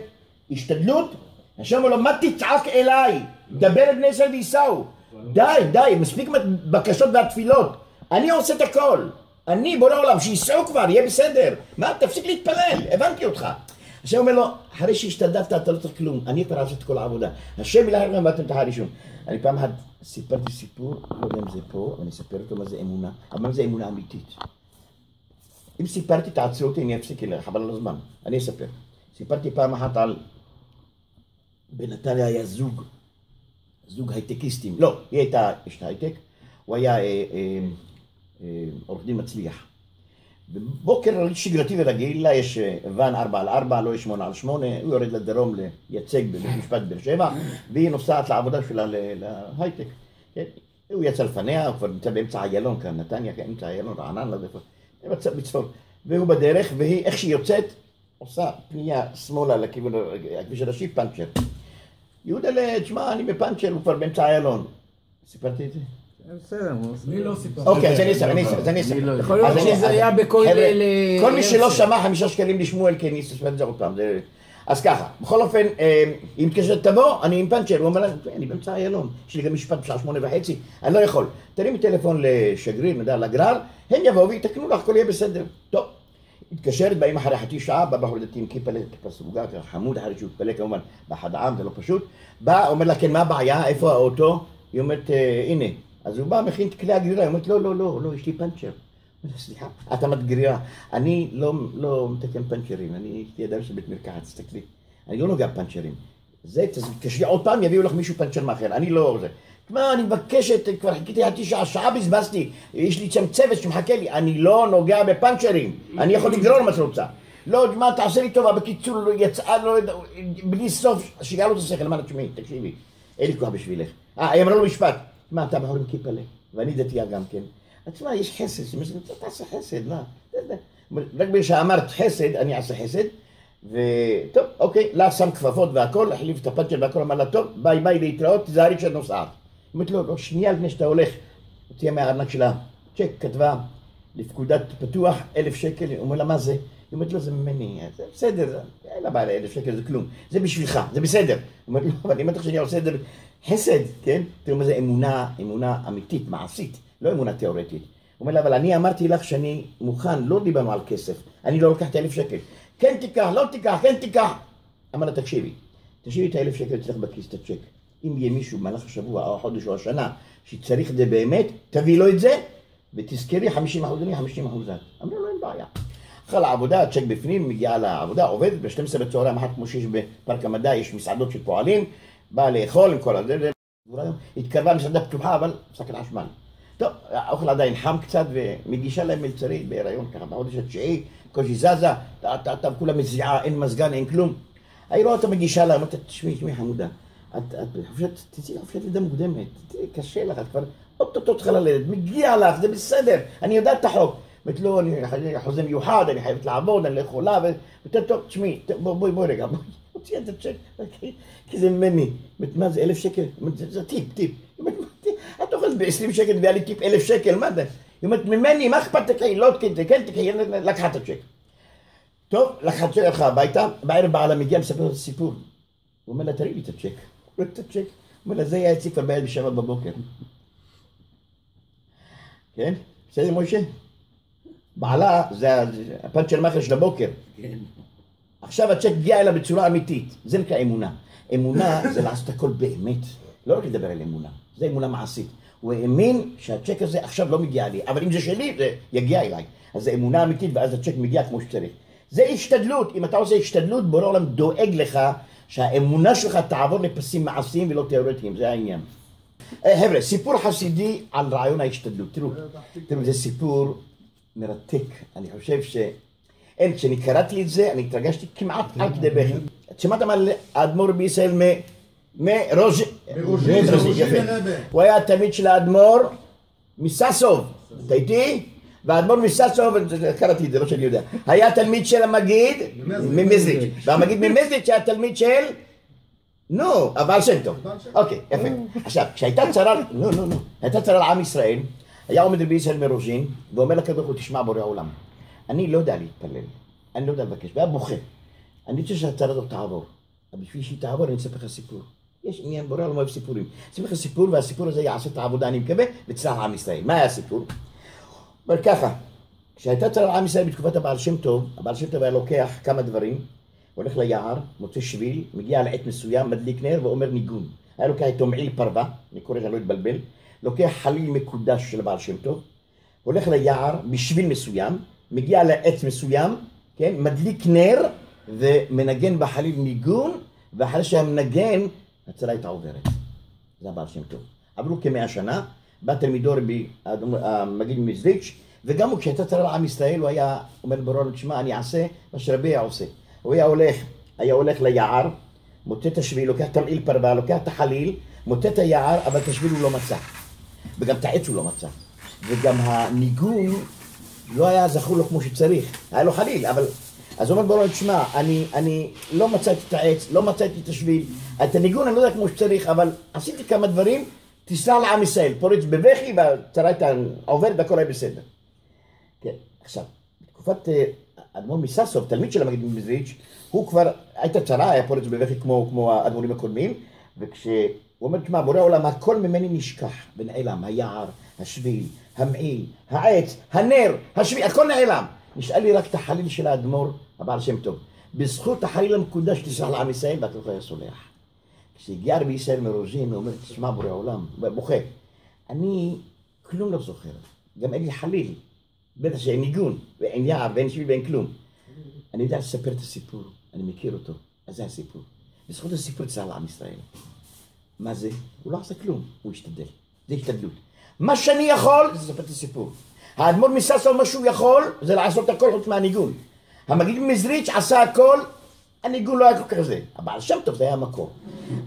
השתדלות, השם אומר לו, מה תצעק אליי? דבר אל בני ישראל וייסעו. די, די, מספיק עם הבקשות והתפילות. אני עושה את הכל. אני בורא עולם, שייסעו כבר, יהיה בסדר. מה, תפסיק להתפלל, הבנתי אותך. השם אומר לו, אחרי שהשתדלת אתה לא צריך כלום, אני כבר עשיתי כל העבודה. השם ילך לכם ואתם תחרישון. אני פעם אחת סיפרתי סיפור, לא יודע אם זה פה, אני אספר אותו מה זה אמונה, אבל זה אמונה אמיתית. אם סיפרתי תעצרו אותי, אני אפסיק אליה, חבל על הזמן. אני אספר. סיפרתי פעם אחת על... בנתניה היה זוג, זוג הייטקיסטים. לא, היא הייתה אשת הייטק, הוא היה אה, אה, אה, עורך דין מצליח. בבוקר שגרתי ורגיל, לה יש אה, ואן 4 על 4, לא יש 8 על 8, הוא יורד לדרום לייצג בבית משפט באר שבע, והיא נוסעת לעבודה שלה להייטק. כן? הוא יצא לפניה, הוא כבר נמצא באמצע איילון כאן, נתניה, כן, אמצע איילון, בצ- בצפון. והוא בדרך, והיא, איך שהיא יוצאת, עושה פנייה שמאלה לכיוון הכביש הראשי, פאנצ'ר. יהודה, תשמע, אני בפאנצ'ר, הוא כבר באמצע איילון. סיפרתי את זה? בסדר. אני לא סיפרתי. אוקיי, אז אני אספר, אני אספר, אז אני אספר. יכול להיות שזה היה בכל אלה- כל מי שלא. שמע חמישה שקלים לשמואל, כן, אני אספר את זה עוד פעם. אז ככה, בכל אופן, אה, אם כשאת תבוא, אני עם פאנצ'ר, הוא אומר לה, אני באמצע איילון, יש לי גם משפט בשעה שמונה וחצי, אני לא יכול. תרימי טלפון לשגריר, נדע, לגרר, הם יבואו ויתקנו לך, הכל יהיה בסדר. טוב. מתקשרת, באים אחרי חצי שעה, בא בחור דתי עם כיפה, ככה חמוד, אחרי שהוא התפלא כמובן באחד העם, זה לא פשוט. בא, אומר לה, כן, מה הבעיה, איפה האוטו? היא אומרת, "אה, הנה. אז הוא בא, מכין את כלי הגרירה, היא אומרת, לא, לא, לא, לא, יש לי לה, סליחה, את אמרת גרירה. אני לא, לא מתקן פאנצ'רים, אני הייתי אדם של בית מרקחת, תסתכלי. אני לא נוגע בפאנצ'רים. זה, תתקשרי עוד פעם, יביאו לך מישהו פאנצ'ר מאחר, אני לא זה. תשמע, אני מבקשת, כבר חיכיתי חצי שעה, שעה בזבזתי, יש לי שם צוות שמחכה לי, אני לא נוגע בפאנצ'רים, אני יכול לגרור מה את רוצה. לא, מה, תעשה לי טובה, בקיצור, לא יצאה, לא יודע, בלי סוף, שיגע את השכל, מה, תשמעי, תקשיבי, אין לי כוח בשבילך. אה, היא אמרה לו משפט, מה, אתה בחור עם כיפלה, ואני דתייה גם כן. אז תשמע, יש חסד, זאת אומרת, תעשה חסד, מה? רק בגלל שאמרת חסד, אני אעשה חסד. וטוב, אוקיי, לה שם כפפות והכל, החליף את הפאנצ'ר והכל, אמר לה, טוב, ביי ביי להתראות, תיזהרי כשאת נוסעת. אומרת לו, לא, שנייה לפני שאתה הולך, הוציאה מהארנק שלה צ'ק, כתבה, לפקודת פתוח, אלף שקל, הוא אומר לה, מה זה? היא אומרת לו, זה ממני, זה בסדר, אין לה בעיה, אלף שקל זה כלום, זה בשבילך, זה בסדר. הוא אומר לו, אבל אם אתה חושב שאני עושה את זה חסד, כן? תראו מה זה אמונה, אמונה אמיתית, מעשית, לא אמונה תיאורטית. הוא אומר לה, אבל אני אמרתי לך שאני מוכן, לא דיברנו על כסף, אני לא לוקח את האלף שקל. כן תיקח, לא תיקח, כן תיקח. אמר לה, תקשיבי, תשאירי את האלף שקל אצלך בכיס, את הצ'ק. אם יהיה מישהו במהלך השבוע, או החודש, או השנה, שצריך את זה באמת, תביאי לו את זה, ותזכרי 50 אחוז אני, 50 אחוז את. אמרו לו, אין בעיה. הלכה לעבודה, הצ'ק בפנים, מגיעה לעבודה, עובדת, ב-12 בצהריים, אחת כמו שיש בפארק המדע, יש מסעדות של פועלים, באה לאכול עם כל הזה, זה- התקרבה למסעדה פתוחה, אבל הפסקת חשמל. טוב, האוכל עדיין חם קצת, ומגישה להם מלצרית בהיריון ככה, בחודש התשיעי, בקושי זזה, טה, כולה מזיעה, אין מזגן, אין כלום. היא רואה אותה מגישה לה, אומרת, תשמעי, תשמעי חמודה, את בחופשת, תצאי לחופשת לידה מוקדמת, קשה לך, את כבר אוטוטו צריכה ללדת, מגיע לך, זה בסדר, אני יודעת את החוק. אומרת לו, אני חוזה מיוחד, אני חייבת לעבוד, אני לא יכולה, ואומרת, טוב, תשמעי, בואי בואי רגע, בואי, הוציאה את הצ'ק, כי- זה ממני. מה זה, אלף שקל? זה טיפ, טיפ. היא אומרת, "מה, טיפ? את אוכלת ב-20 שקל, מביאה לי טיפ אלף שקל, מה זה? היא אומרת, ממני, מה אכפת תקחי, לא תקחי, כן תקחי, לקחה את הצ'ק. טוב, לקחה את הצ'ק, הלכה הביתה, בערב בעלה מגיע, מספר לו את הסיפור. הוא אומר לה, תראי לי את הצ'ק. הוא אומר את הצ'ק. הוא אומר לה, זה היה אצלי כבר בערב בשבת בבוקר. כן? בסדר, מוישה? בעלה זה הפאנצ'ר מאכר של הבוקר. עכשיו הצ'ק הגיע אליו בצורה אמיתית. זה נקרא אמונה. אמונה זה לעשות הכל באמת. לא רק לדבר על אמונה, זה אמונה מעשית. הוא האמין שהצ'ק הזה עכשיו לא מגיע לי, אבל אם זה שלי, זה יגיע אליי. אז זה אמונה אמיתית, ואז הצ'ק מגיע כמו שצריך. זה השתדלות. אם אתה עושה השתדלות, בורא עולם דואג לך שהאמונה שלך תעבור לפסים מעשיים ולא תיאורטיים, זה העניין. אה, חבר'ה, סיפור חסידי על רעיון ההשתדלות. תראו, תראו, זה סיפור מרתק. אני חושב ש... אין, כשאני קראתי את זה, אני התרגשתי כמעט עד כדי בכי. שמעת מה האדמו"ר בישראל מ... מרוז'ין. מרוז'ין, יפה. מרבה. הוא היה תלמיד של האדמו"ר מססוב. אתה איתי? והאדמו"ר מססוב, קראתי את זה, לא שאני יודע. היה תלמיד של המגיד ממזריץ'. והמגיד ממזריץ' היה תלמיד של... נו, הבעל שם טוב. אוקיי, יפה. עכשיו, כשהייתה צרה, נו, נו, נו, הייתה צרה לעם ישראל, היה עומד רבי ישראל מרוז'ין, ואומר לקדוש ברוך הוא, תשמע בורא עולם, אני לא יודע להתפלל, אני לא יודע לבקש, והיה בוכה. אני רוצה שהצרה הזאת תעבור. אבל בשביל שהיא תעבור, אני אספר לך סיפור. יש עניין, בורא עולם אוהב סיפורים. אספר לך סיפור, והסיפור הזה יעשה את העבודה, אני מקווה, וצלח עם ישראל. מה היה הסיפור? אומר ככה, כשהייתה צרה לעם ישראל בתקופת הבעל שם טוב, הבעל שם טוב היה לוקח כמה דברים, הולך ליער, מוצא שביל, מגיע לעת מסוים, מדליק נר ואומר ניגון. היה לוקח איתו מעיל פרווה, אני קורא שאני לא אתבלבל, לוקח חליל מקודש של הבעל שם טוב, הולך ליער בשביל מסוים, מגיע לעץ מסוים, כן, מדליק נר ומנגן בחליל ניגון, ואחרי שהמנגן, הצלה הייתה עוברת. זה הבעל שם טוב. עברו כמאה שנה, בא תלמידו רבי האדמו"ר- המגיד מזריץ', וגם הוא כשהייתה צרה לעם ישראל, הוא היה אומר ברור, תשמע, אני אעשה מה שרבי היה עושה. הוא היה הולך, היה הולך ליער, מוצא את השביל, לוקח את המעיל פרווה, לוקח את החליל, מוצא את היער, אבל את השביל הוא לא מצא. וגם את העץ הוא לא מצא. וגם הניגון לא היה זכור לו כמו שצריך. היה לו חליל, אבל... אז הוא אומר בורא, תשמע, אני, אני לא מצאתי את העץ, לא מצאתי את השביל, את הניגון אני לא יודע כמו שצריך, אבל עשיתי כמה דברים, תסלח לעם ישראל. פורץ בבכי והצרה הייתה עוברת והכל היה בסדר. כן, עכשיו, בתקופת אה, האדמו"ר מססוב, תלמיד של המגיד מזריץ', הוא כבר, הייתה צרה, היה פורץ בבכי כמו, כמו האדמו"רים הקודמים, וכשהוא אומר, תשמע, בורא עולם, הכל ממני נשכח ונעלם, היער, השביל, המעיל, העץ, הנר, השביל, הכל נעלם. נשאר לי רק את החליל של האדמו"ר, הבעל שם טוב. בזכות החליל המקודש תסלח לעם ישראל, והקדוש היה סולח. כשהגיע רבי ישראל מרוז'ין, הוא אומר, תשמע בורא עולם, בוכה, אני כלום לא זוכר, גם אין לי חליל, בטח שאין ניגון, ואין יער, ואין שביל, ואין כלום. אני יודע לספר את הסיפור, אני מכיר אותו, אז זה הסיפור. בזכות הסיפור צהר לעם ישראל. מה זה? הוא לא עשה כלום, הוא השתדל. זה השתדלות. מה שאני יכול, זה לספר את הסיפור. האדמו"ר מססו, מה שהוא יכול, זה לעשות הכל חוץ מהניגון. המגיד מזריץ' עשה הכל, הניגון לא היה כל כך זה. הבעל שם טוב זה היה המקור.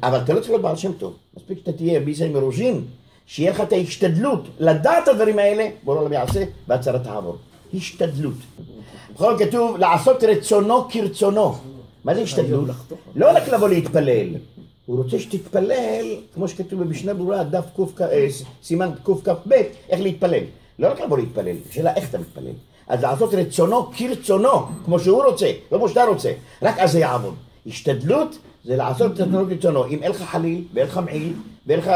אבל אתה לא צריך להיות בעל שם טוב. מספיק שאתה תהיה בישראל מרוז'ין, שיהיה לך את ההשתדלות לדעת הדברים האלה, בוא לא יעשה, והצהרה תעבור. השתדלות. בכל כתוב, לעשות רצונו כרצונו. מה זה השתדלות? לא רק לבוא להתפלל. הוא רוצה שתתפלל, כמו שכתוב במשנה ברורה, דף קכ, אה, סימן קכ"ב, איך להתפלל. לא רק לבוא להתפלל, השאלה איך אתה מתפלל. אז לעשות רצונו כרצונו, כמו שהוא רוצה, לא כמו שאתה רוצה. רק אז זה יעבוד. השתדלות זה לעשות רצונו כרצונו. אם אין לך חליל, ואין לך מעיל, ואין לך...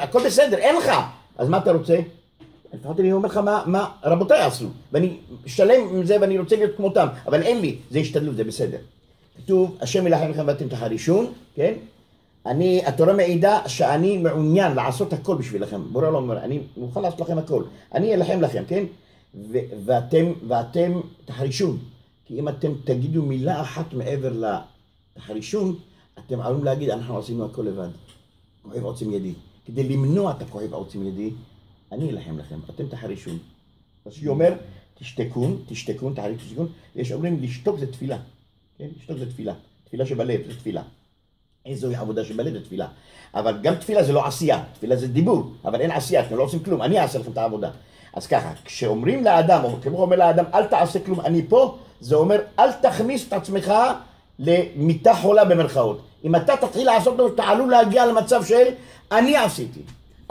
הכל בסדר, אין לך. אז מה אתה רוצה? לפחות אני אומר לך מה, מה רבותיי עשו, ואני שלם עם זה ואני רוצה להיות כמותם, אבל אין לי, זה השתדלות, זה בסדר. כתוב, השם יילחם לכם ואתם תחרישון, כן? אני, התורה מעידה שאני מעוניין לעשות הכל בשבילכם. בורא לא אומר, אני מוכן לעשות לכם הכל. אני אלחם לכם, כן? ו- ואתם, ואתם תחרישון. כי אם אתם תגידו מילה אחת מעבר לתחרישון, אתם עלולים להגיד, אנחנו עשינו הכל לבד. כואב עוצם ידי. כדי למנוע את הכואב עוצם ידי, אני אלחם לכם, אתם תחרישון. רש"י אומר, תשתקון, תשתקון, תחריש תשתקון. יש אומרים, לשתוק זה תפילה. כן? לשתוק זה תפילה. תפילה שבלב זה תפילה. איזוהי עבודה שבלב זה תפילה. אבל גם תפילה זה לא עשייה, תפילה זה דיבור, אבל אין עשייה, אתם לא עושים כלום, אני אעשה לכם את העבודה. אז ככה, כשאומרים לאדם, או כמו אומר לאדם, אל תעשה כלום, אני פה, זה אומר, אל תכניס את עצמך למיטה חולה במרכאות. אם אתה תתחיל לעשות אותו, אתה עלול להגיע למצב של, אני עשיתי.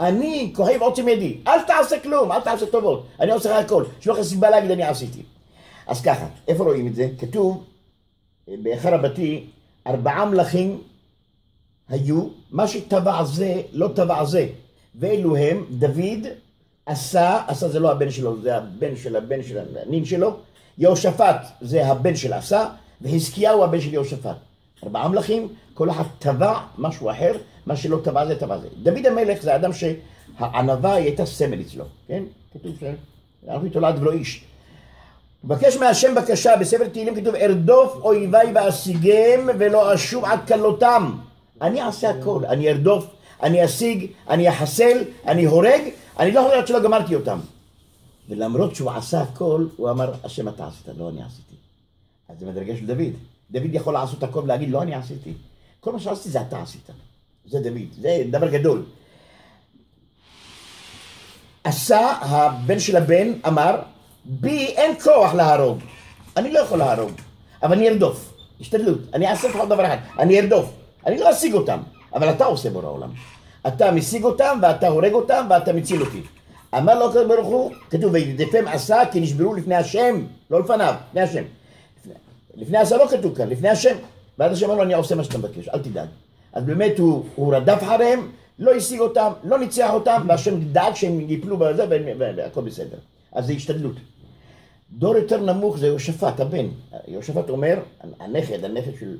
אני כואב עוצם ידי, אל תעשה כלום, אל תעשה טובות, אני עושה לך הכל, יש לך סיבה להגיד אני עשיתי. אז ככה, איפה רואים את זה? כתוב באחד רבתי, ארבעה מלכים היו, מה שטבע זה, לא טבע זה. ואלו הם, דוד עשה, עשה זה לא הבן שלו, זה הבן של הבן של הנין שלו, יהושפט זה הבן של עשה, והזקיהו הבן של יהושפט. ארבעה מלכים, כל אחד טבע משהו אחר, מה שלא טבע זה טבע זה. דוד המלך זה אדם שהענווה היא הייתה סמל אצלו, כן? כתוב שאנחנו תולד ולא איש. מבקש מהשם בקשה, בספר תהילים כתוב, ארדוף אויביי ואשיגם ולא אשוב עד כלותם. אני אעשה הכל, אני ארדוף, אני אשיג, אני אחסל, אני הורג, אני לא יכול להיות שלא גמרתי אותם. ולמרות שהוא עשה הכל, הוא אמר, השם אתה עשית, לא אני עשיתי. אז זה מדרגה של דוד. דוד יכול לעשות הכל ולהגיד, לא אני עשיתי. כל מה שעשיתי זה אתה עשית. זה דוד, זה דבר גדול. עשה הבן של הבן, אמר, בי אין כוח להרוג. אני לא יכול להרוג, אבל אני ארדוף. השתדלות. אני אעשה לפחות דבר אחד, אני ארדוף. אני לא אשיג אותם, אבל אתה עושה בורא עולם. אתה משיג אותם, ואתה הורג אותם, ואתה מציל אותי. אמר לו הקדוש ברוך הוא, כתוב, וירדפם עשה כי נשברו לפני השם, לא לפניו, לפני השם. לפני- עשה לא כתוב כאן, לפני השם. ואז השם אמר לו, אני עושה מה שאתה מבקש, אל תדאג. אז באמת הוא, הוא רדף אחריהם, לא השיג אותם, לא ניצח אותם, והשם דאג שהם ייפלו בזה, והכל בסדר. אז זה השתדלות. דור יותר נמוך זה יהושפט, הבן. יהושפט אומר, הנכד, הנכד של...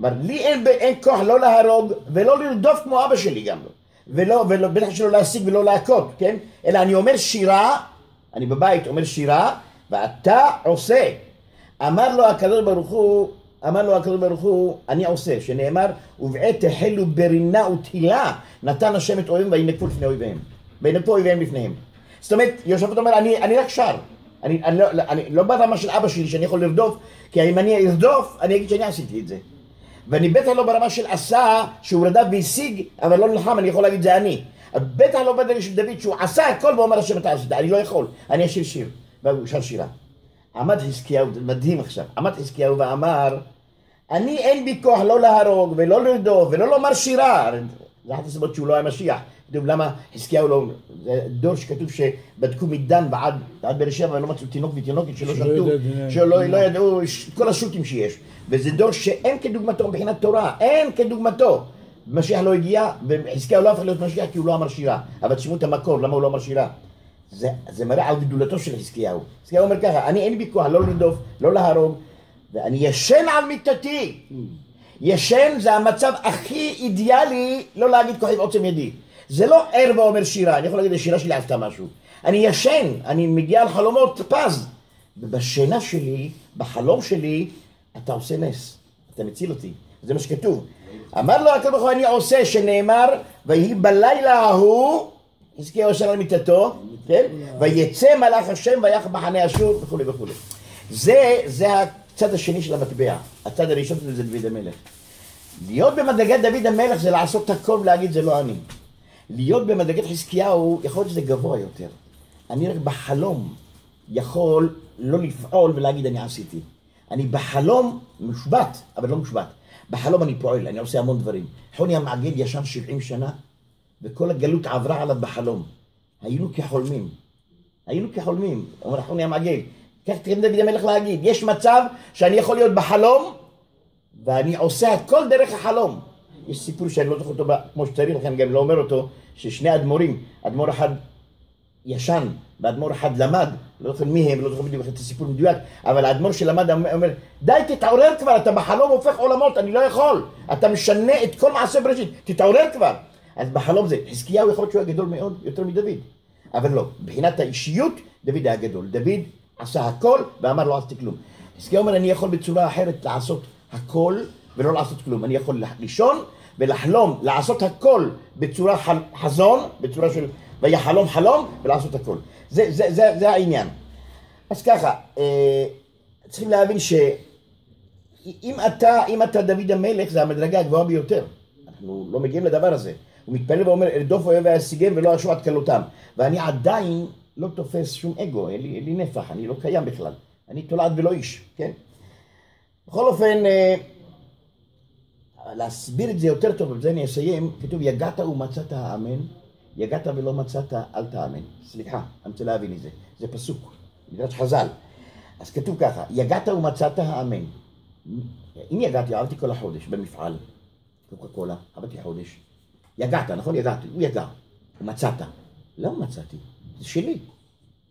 אמר, לי אין, אין כוח לא להרוג ולא לרדוף כמו אבא שלי גם לא. ולא, ולא, בטח שלא להשיג ולא להכות, כן? אלא אני אומר שירה, אני בבית אומר שירה, ואתה עושה. אמר לו הקדוש ברוך הוא, אמר לו הקדוש ברוך הוא, אני עושה, שנאמר, ובעת החלו ברינה ותהילה, נתן השם את אויביהם וינקפו לפני אויביהם. וינקפו אויביהם לפניהם. זאת אומרת, יהושפט אומר, אני, אני רק שר. אני, אני, לא, אני לא ברמה של אבא שלי שאני יכול לרדוף, כי אם אני ארדוף, אני אגיד שאני עשיתי את זה. ואני בטח לא ברמה של עשה, שהוא רדף והשיג, אבל לא נלחם, אני יכול להגיד זה אני. בטח לא בדרך של דוד, שהוא עשה הכל ואומר השם אתה עשית, אני לא יכול, אני אשיר שיר. והוא שר שירה. עמד חזקיהו, מדהים עכשיו, עמד חזקיהו ואמר, אני אין בי כוח לא להרוג ולא לרדוף ולא לומר שירה. זה אחת הסיבות שהוא לא היה משיח. כתוב למה חזקיהו לא... זה דור שכתוב שבדקו מדן ועד, ועד באר שבע ולא מצאו תינוק ותינוקת שלא שתו, שלא לא ידעו ש- כל השו"תים שיש. וזה דור שאין כדוגמתו מבחינת תורה, אין כדוגמתו. משיח לא הגיע, וחזקיהו לא הפך להיות משיח כי הוא לא אמר שירה. אבל תשמעו את המקור, למה הוא לא אמר שירה. זה, זה מראה על גדולתו של חזקיהו. חזקיהו אומר ככה, אני אין בי כוח לא לרדוף, לא להרוג, ואני ישן על מיטתי. ישן זה המצב הכי אידיאלי לא להגיד כוחי ועוצם ידי. זה לא ער ואומר שירה, אני יכול להגיד השירה שלי עשתה משהו. אני ישן, אני מגיע על חלומות פז. ובשינה שלי, בחלום שלי, אתה עושה נס. אתה מציל אותי. זה מה שכתוב. אמר לו הקדוש ברוך הוא אני עושה שנאמר ויהי בלילה ההוא חזקיהו ישן על מיטתו, כן? ויצא מלאך השם ויח מחנה אשור וכולי וכולי. זה, זה הצד השני של המטבע. הצד הראשון שלו זה דוד המלך. להיות במדרגת דוד המלך זה לעשות הכל ולהגיד זה לא אני. להיות במדרגת חזקיהו, יכול להיות שזה גבוה יותר. אני רק בחלום יכול לא לפעול ולהגיד אני עשיתי. אני בחלום מושבת, אבל לא מושבת. בחלום אני פועל, אני עושה המון דברים. חוני המעגל ישן 70 שנה, וכל הגלות עברה עליו בחלום. היינו כחולמים. היינו כחולמים. אומר חוני המעגל, כך תראה דוד המלך להגיד, יש מצב שאני יכול להיות בחלום, ואני עושה הכל דרך החלום. יש סיפור שאני לא זוכר אותו כמו שצריך, לכן גם לא אומר אותו, ששני אדמו"רים, אדמו"ר אחד ישן ואדמו"ר אחד למד, לא זוכר מי הם, לא זוכר בדיוק את הסיפור המדויק, אבל האדמו"ר שלמד אומר, די תתעורר כבר, אתה בחלום הופך עולמות, אני לא יכול, אתה משנה את כל מעשה בראשית, תתעורר כבר. אז בחלום זה, חזקיהו יכול להיות שהוא היה גדול מאוד, יותר מדוד, אבל לא, מבחינת האישיות, דוד היה גדול, דוד עשה הכל ואמר לא עשיתי כלום. חזקיהו אומר, אני יכול בצורה אחרת לעשות הכל ולא לעשות כלום, אני יכול לישון ולחלום, לעשות הכל בצורה חזון, בצורה של ויחלום חלום ולעשות הכל. זה, זה, זה, זה העניין. אז ככה, אה, צריכים להבין שאם אתה, אם אתה דוד המלך זה המדרגה הגבוהה ביותר. אנחנו לא מגיעים לדבר הזה. הוא מתפלל ואומר, ארדוף אויבי ואשיגם ולא אשוע עד כלותם. ואני עדיין לא תופס שום אגו, אין לי, אין לי נפח, אני לא קיים בכלל. אני תולעת ולא איש, כן? בכל אופן, אה, להסביר את זה יותר טוב, ובזה אני אסיים, כתוב יגעת ומצאת האמן, יגעת ולא מצאת אל תאמן. סליחה, אני רוצה להבין את זה. זה פסוק, מדרש חז"ל. אז כתוב ככה, יגעת ומצאת האמן. אם יגעתי, עבדתי כל החודש במפעל, קוקה קולה, עבדתי חודש. יגעת, נכון? יגעתי, הוא יגע. ומצאת. לא מצאתי, זה שלי.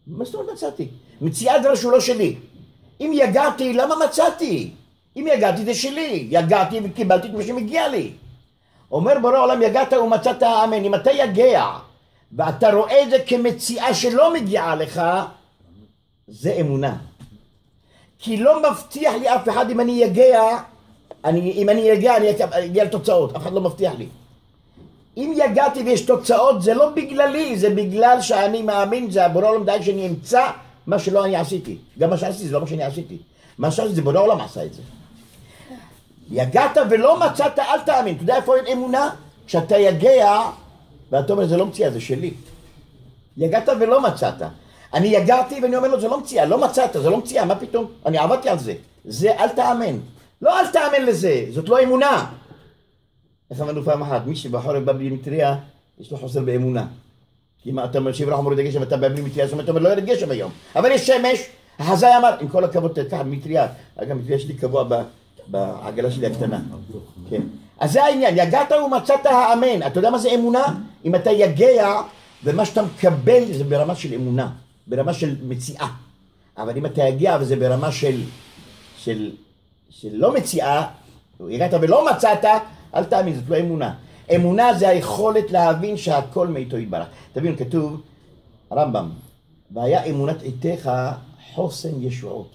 מה זאת אומרת מצאתי? מציאה דבר שהוא לא שלי. אם יגעתי, למה מצאתי? אם יגעתי זה שלי, יגעתי וקיבלתי את מה שמגיע לי. אומר בורא עולם יגעת ומצאת האמן, אם אתה יגע ואתה רואה את זה כמציאה שלא מגיעה לך, זה אמונה. כי לא מבטיח לי אף אחד אם אני יגע, אני, אם אני יגע אני אגיע לתוצאות, אף אחד לא מבטיח לי. אם יגעתי ויש תוצאות, זה לא בגללי, זה בגלל שאני מאמין, זה הבורא עולם דאג שאני אמצא מה שלא אני עשיתי. גם מה שעשיתי זה לא מה שאני עשיתי. מה שעשיתי זה בורא עולם עשה את זה. יגעת ולא מצאת, אל תאמין. אתה יודע איפה אין אמונה? כשאתה יגע, ואתה אומר, זה לא מציאה, זה שלי. יגעת ולא מצאת. אני יגעתי ואני אומר לו, זה לא מציאה, לא מצאת, זה לא מציאה, מה פתאום? אני עבדתי על זה. זה אל תאמן. לא אל תאמן לזה, זאת לא אמונה. איך אמרנו פעם אחת, מי שבחורף בא בלי מטריה, יש לו חוסר באמונה. כי אם אתה אומר שיברח מוריד הגשם ואתה בא בלי מטריה, זאת אומרת, אתה אומר, לא ירד גשם היום. אבל יש שמש, החזאי אמר, עם כל הכבוד, תקח מטריה. אגב, מטריה שלי קבוע ב- בעגלה שלי הקטנה. כן. אז זה העניין, יגעת ומצאת האמן. אתה יודע מה זה אמונה? אם אתה יגע, ומה שאתה מקבל זה ברמה של אמונה, ברמה של מציאה. אבל אם אתה יגיע וזה ברמה של, של, של לא מציאה, הגעת ולא מצאת, אל תאמין, זאת לא אמונה. אמונה זה היכולת להבין שהכל מאיתו יתברך. תבינו, כתוב, הרמב"ם, והיה אמונת עתיך חוסן ישועות.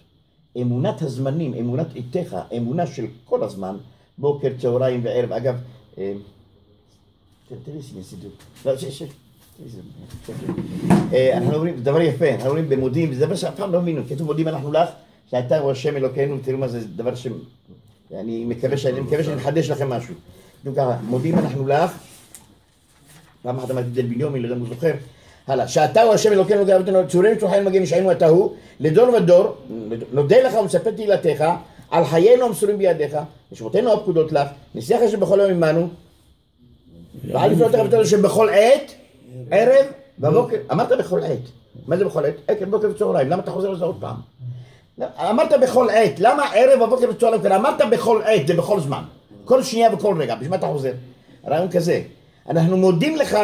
אמונת הזמנים, אמונת עתיך, אמונה של כל הזמן, בוקר, צהריים וערב. אגב, אה, תראי שנייה סידור. לא. תראי זה- אה, אנחנו אומרים, דבר יפה, אנחנו אומרים במודים, זה דבר שאף פעם לא מבינו, כתוב מודים אנחנו לך, שאתה הוא השם אלוקינו, תראו מה זה דבר ש... אני מקווה אחדש לכם משהו. מודים אנחנו לך, פעם אחת אמרתי את זה לבנימין, לא יודע אם הוא זוכר, הלאה, שאתה הוא השם אלוקינו גאוותנו אותנו, צורים צוחן מגן ישענו אתה הוא, לדור ודור, נודה לך ומספר תהילתך, על חיינו המסורים בידיך, ושמותינו הפקודות לך, נשיאך שבכל יום עמנו, ואל לפנות לך ותדע שבכל עת, ערב ובוקר, אמרת בכל עת, מה זה בכל עת? עקב בוקר וצהריים, למה אתה חוזר על זה עוד פעם? אמרת בכל עת, למה ערב ובוקר וצהריים? אמרת בכל עת, זה בכל זמן, כל שנייה וכל רגע, בשביל מה אתה חוזר? הרעיון כזה, אנחנו מודים לך,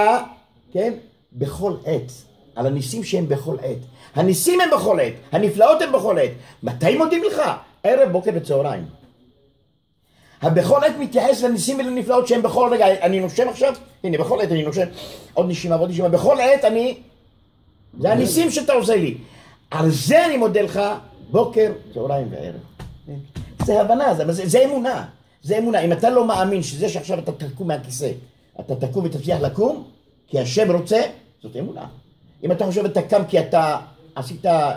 כן, בכל עת, על הניסים שהם בכל עת. הניסים הם בכל עת, הנפלאות הם בכל עת. מתי מודים לך? ערב, בוקר וצהריים. הבכל עת מתייחס לניסים ולנפלאות שהם בכל רגע. אני נושם עכשיו? הנה, בכל עת אני נושם. עוד נשימה ועוד נשימה. בכל עת אני... זה הניסים שאתה עושה לי. על זה אני מודה לך בוקר, צהריים וערב. זה הבנה, זה, זה, זה אמונה. זה אמונה. אם אתה לא מאמין שזה שעכשיו אתה תקום מהכיסא, אתה תקום ותצליח לקום, כי השם רוצה, זאת אמונה. אם אתה חושב אתה קם כי אתה עשית אה,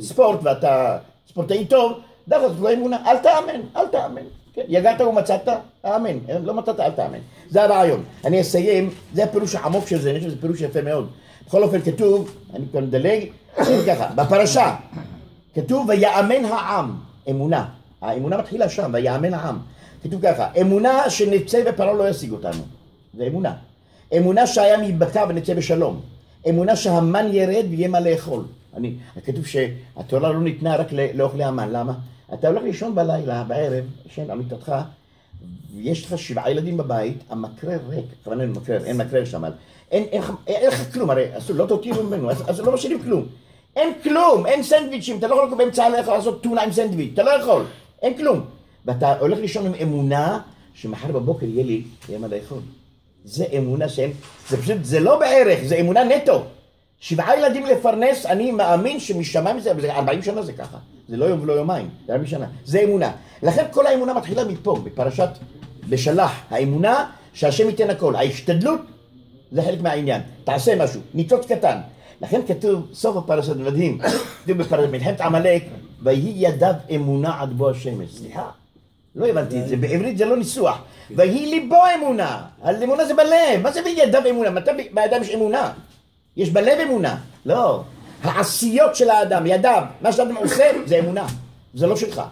ספורט ואתה ספורטאי טוב, דווקא זאת לא אמונה, אל תאמן, אל תאמן. כן? יגעת ומצאת, אמן. לא מצאת, אל תאמן. זה הרעיון. אני אסיים, זה הפירוש העמוק של זה, אני חושב שזה פירוש יפה מאוד. בכל אופן כתוב, אני כבר מדלג, ככה, בפרשה, כתוב ויאמן העם, אמונה. האמונה מתחילה שם, ויאמן העם. כתוב ככה, אמונה שנצא ופרעה לא ישיג אותנו. זה אמונה. אמונה שהים ייבקע ונצא בשלום. אמונה שהמן ירד ויהיה מה לאכול. אני, כתוב שהתורה לא ניתנה רק לאוכלי המן, למה? אתה הולך לישון בלילה, בערב, ישן על מיטתך, ויש לך שבעה ילדים בבית, המקרר ריק, כמובן אין מקרר, אין מקרר שם, אין, לך- כלום, הרי אסור, לא תותירו ממנו, אז, אז לא משאירים כלום. אין כלום, אין סנדוויצ'ים, אתה לא יכול באמצע הלילה לעשות טונה עם סנדוויץ', אתה לא יכול, אין כלום. ואתה הולך לישון עם אמונה שמחר בבוקר יהיה לי, יהיה מה לאכול. זה אמונה שהם, זה פשוט, זה לא בערך, זה אמונה נטו. שבעה ילדים לפרנס, אני מאמין שמשמיים זה, וזה 40 שנה זה ככה. זה לא יום ולא יומיים, זה 40 שנה. זה אמונה. לכן כל האמונה מתחילה מפה, בפרשת בשלח. האמונה שהשם ייתן הכל. ההשתדלות זה חלק מהעניין. תעשה משהו, ניצוץ קטן. לכן כתוב, סוף הפרשת, זה מדהים, כתוב בפרשת מלחמת עמלק, ויהי ידיו אמונה עד בוא השמש. סליחה, לא הבנתי את זה, בעברית זה לא ניסוח. ויהי ליבו אמונה, אמונה זה בלב, מה זה בידיו אמונה? מתי ב- באדם יש אמונה? יש בלב אמונה, לא. העשיות של האדם, ידיו, מה שאדם עושה זה אמונה, זה לא שלך.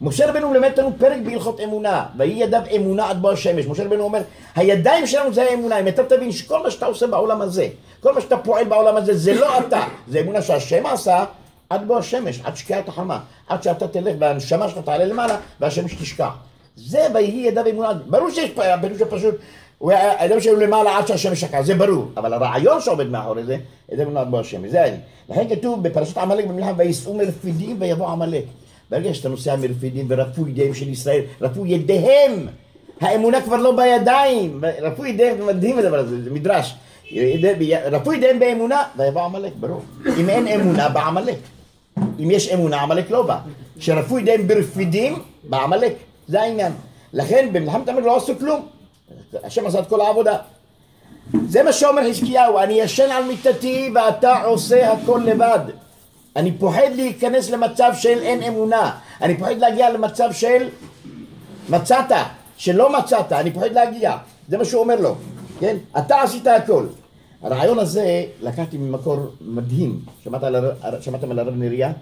משה רבנו מלמד אותנו פרק בהלכות אמונה, ויהי ידיו אמונה עד בוא השמש. משה רבנו אומר, הידיים שלנו זה האמונה, אם אתה תבין שכל מה שאתה עושה בעולם הזה, כל מה שאתה פועל בעולם הזה, זה לא אתה, זה אמונה שהשם עשה עד בוא השמש, עד שקיעת החמה, עד שאתה תלך והנשמה שלך תעלה למעלה והשמש תשכח. זה ויהי ידיו אמונה, ברור שיש הוא היה- הידיים שלו למעלה עד שהשמש שקע, זה ברור, אבל הרעיון שעומד מאחורי זה, ידיו אמונה עד בוא השמש, זה אני. לכן כתוב בפרשת עמלק במלחמה, וייסעו מרפידים ויבוא עמלק. ברגע שאתה נוסע מרפידים ורפו ידיהם של ישראל, רפו ידיהם, האמונה כבר לא בידיים, רפו ידיהם, מדהים הדבר הזה, זה מדרש. רפו ידיהם באמונה, ויבוא עמלק, ברור. אם אין אמונה, בא עמלק. אם יש אמונה, עמלק לא בא. שרפו ידיהם ברפידים, בא עמלק. זה העניין. לכן במלחמת עמלק לא עשו כלום. השם עשה את כל העבודה. זה מה שאומר חזקיהו, אני ישן על מיטתי ואתה עושה הכל לבד. אני פוחד להיכנס למצב של אין אמונה, אני פוחד להגיע למצב של מצאת, שלא מצאת, אני פוחד להגיע, זה מה שהוא אומר לו, כן? אתה עשית הכל. הרעיון הזה לקחתי ממקור מדהים, שמעת, על, שמעתם על הרב נריה?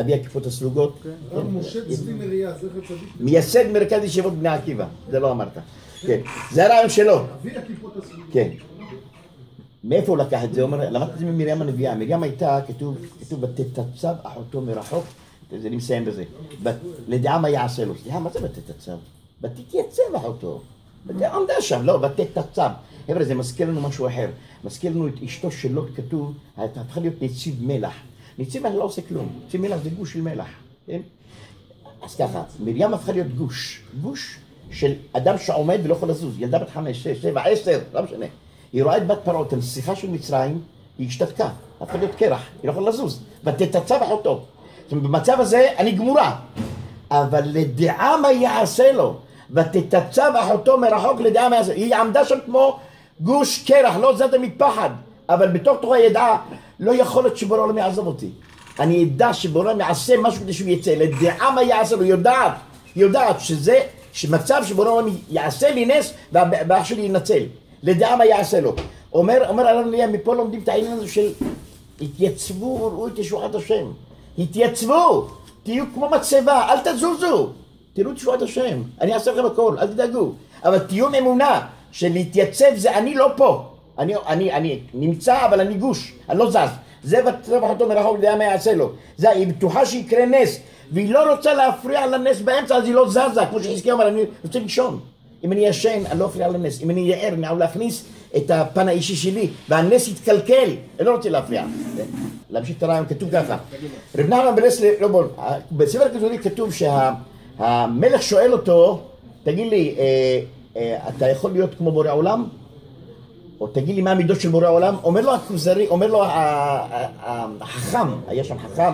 אבי הכיפות הסרוגות? הרב משה צבי נריה, זכר צדיק, מייסד מרכז ישיבות בני עקיבא, זה לא אמרת. כן, זה הרעיון שלו. אבי הכיפות הסרוגות. כן. מאיפה הוא לקח את זה? למדתי את זה ממרים הנביאה. מרים הייתה, כתוב, כתוב, ותתצב אחותו מרחוק, אני מסיים בזה. לדעה מה יעשה לו. סליחה, מה זה ותתצב? ותתייצב אחותו. ות- עמדה שם, לא, ותתצב. חבר'ה, זה מזכיר לנו משהו אחר. מזכיר לנו את אשתו של לוט כתוב, הייתה הפכה להיות נציב מלח. נציב מלח לא עושה כלום. נציב מלח זה גוש של מלח, כן? אז ככה, מרים הפכה להיות גוש, גוש של אדם שעומד ולא יכול לזוז, ילדה בת חמש, שש, שבע, עשר, לא משנה. היא רואה את בת פרעה, את הנסיכה של מצרים, היא השתתקה, הפכה להיות קרח, היא לא יכולה לזוז, ותתצב אחותו. זאת אומרת, במצב הזה אני גמורה, אבל לדעה מה יעשה לו, ותתצב אחותו מרחוק לדעה מה יעשה, היא עמדה שם כמו גוש קרח, לא זזה מפחד, אבל בתוך תוכה ידעה, לא יכול להיות שבורא עולם יעזוב אותי. אני אדע שבורא יעשה משהו כדי שהוא יצא, לדעה מה יעשה לו, יודעת, יודעת שזה, שמצב שבורא עולם יעשה לי נס וה- ואח שלי ינצל, לדעה מה יעשה לו. אומר, אומר הרב נריה, מפה לומדים את העניין הזה של התייצבו וראו את ישועת השם. התייצבו, תהיו כמו מצבה, אל תזוזו, תראו את ישועת השם, אני אעשה לכם הכל, אל תדאגו. אבל תהיו עם אמונה, שלהתייצב זה אני לא פה. אני, אני, אני נמצא אבל אני גוש, אני לא זז. זה ותטרף אותו מרחוק לדעה מה יעשה לו. זה, היא בטוחה שיקרה נס, והיא לא רוצה להפריע לנס באמצע, אז היא לא זזה, כמו שחזקיהו אמר, אני רוצה לישון. אם אני ישן, אני לא אפריע לנס. אם אני אהיה ער, אני יכול להכניס את הפן האישי שלי, והנס יתקלקל, אני לא רוצה להפריע. להמשיך את הרעיון, כתוב ככה. רב נחמן ברסלב, לא בוא, בספר הכתובי כתוב שהמלך שואל אותו, תגיד לי, אה, אתה יכול להיות כמו בורא עולם? או תגיד לי מה המידות של בורא עולם? אומר לו הכוזרי, אומר לו החכם, היה שם חכם,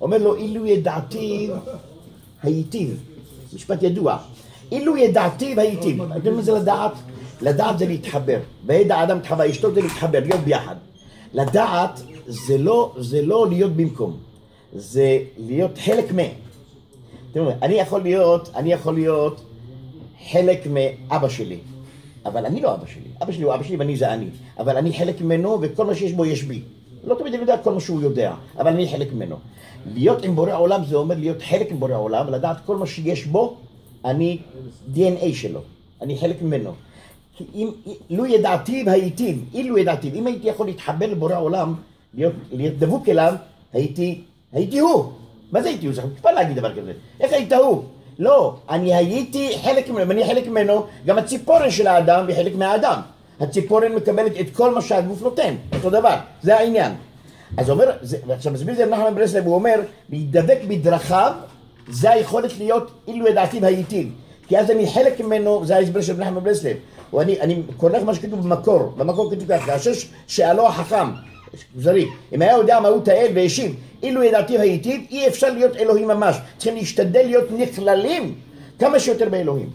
אומר לו, אילו ידעתיו הייתיו. משפט ידוע. אילו ידעתיו הייתיו. אתם יודעים מה זה לדעת? לדעת זה להתחבר. וידע אדם מתחבר, אשתו זה להתחבר, להיות ביחד. לדעת זה לא, זה לא להיות במקום, זה להיות חלק מ... אתם אומרים, אני יכול להיות, אני יכול להיות חלק מאבא שלי, אבל אני לא אבא שלי. אבא שלי הוא אבא שלי ואני זה אני. אבל אני חלק ממנו וכל מה שיש בו יש בי. לא תמיד אני יודע כל מה שהוא יודע, אבל אני חלק ממנו. להיות עם בורא עולם זה אומר להיות חלק עם בורא עולם, ולדעת כל מה שיש בו, אני DNA שלו. אני חלק ממנו. כי אם, לו ידעתיו הייתיו, אילו ידעתיו, אם הייתי יכול להתחבר לבורא עולם, להיות, להיות דבוק אליו, הייתי, הייתי הוא. מה זה הייתי הוא? זה חוצפה להגיד דבר כזה. איך היית הוא? לא, אני הייתי חלק ממנו, אני חלק ממנו, גם הציפורן של האדם היא חלק מהאדם. הציפורן מקבלת את כל מה שהגוף נותן, אותו דבר, זה העניין. אז אומר, זה, ועכשיו מסביר את זה נחמן ברסלב, הוא אומר, להידבק בדרכיו, זה היכולת להיות אילו ידעתיו הייתיו. כי אז אני חלק ממנו, זה ההסבר של נחמן ברסלב. ואני אני קורא לך מה שכתוב במקור, במקור כתוב ככה, השש שאלו החכם, זרי, אם היה יודע מהות האל והשיב, אילו ידעתיו הייתיו, אי אפשר להיות אלוהים ממש. צריכים להשתדל להיות נכללים כמה שיותר באלוהים.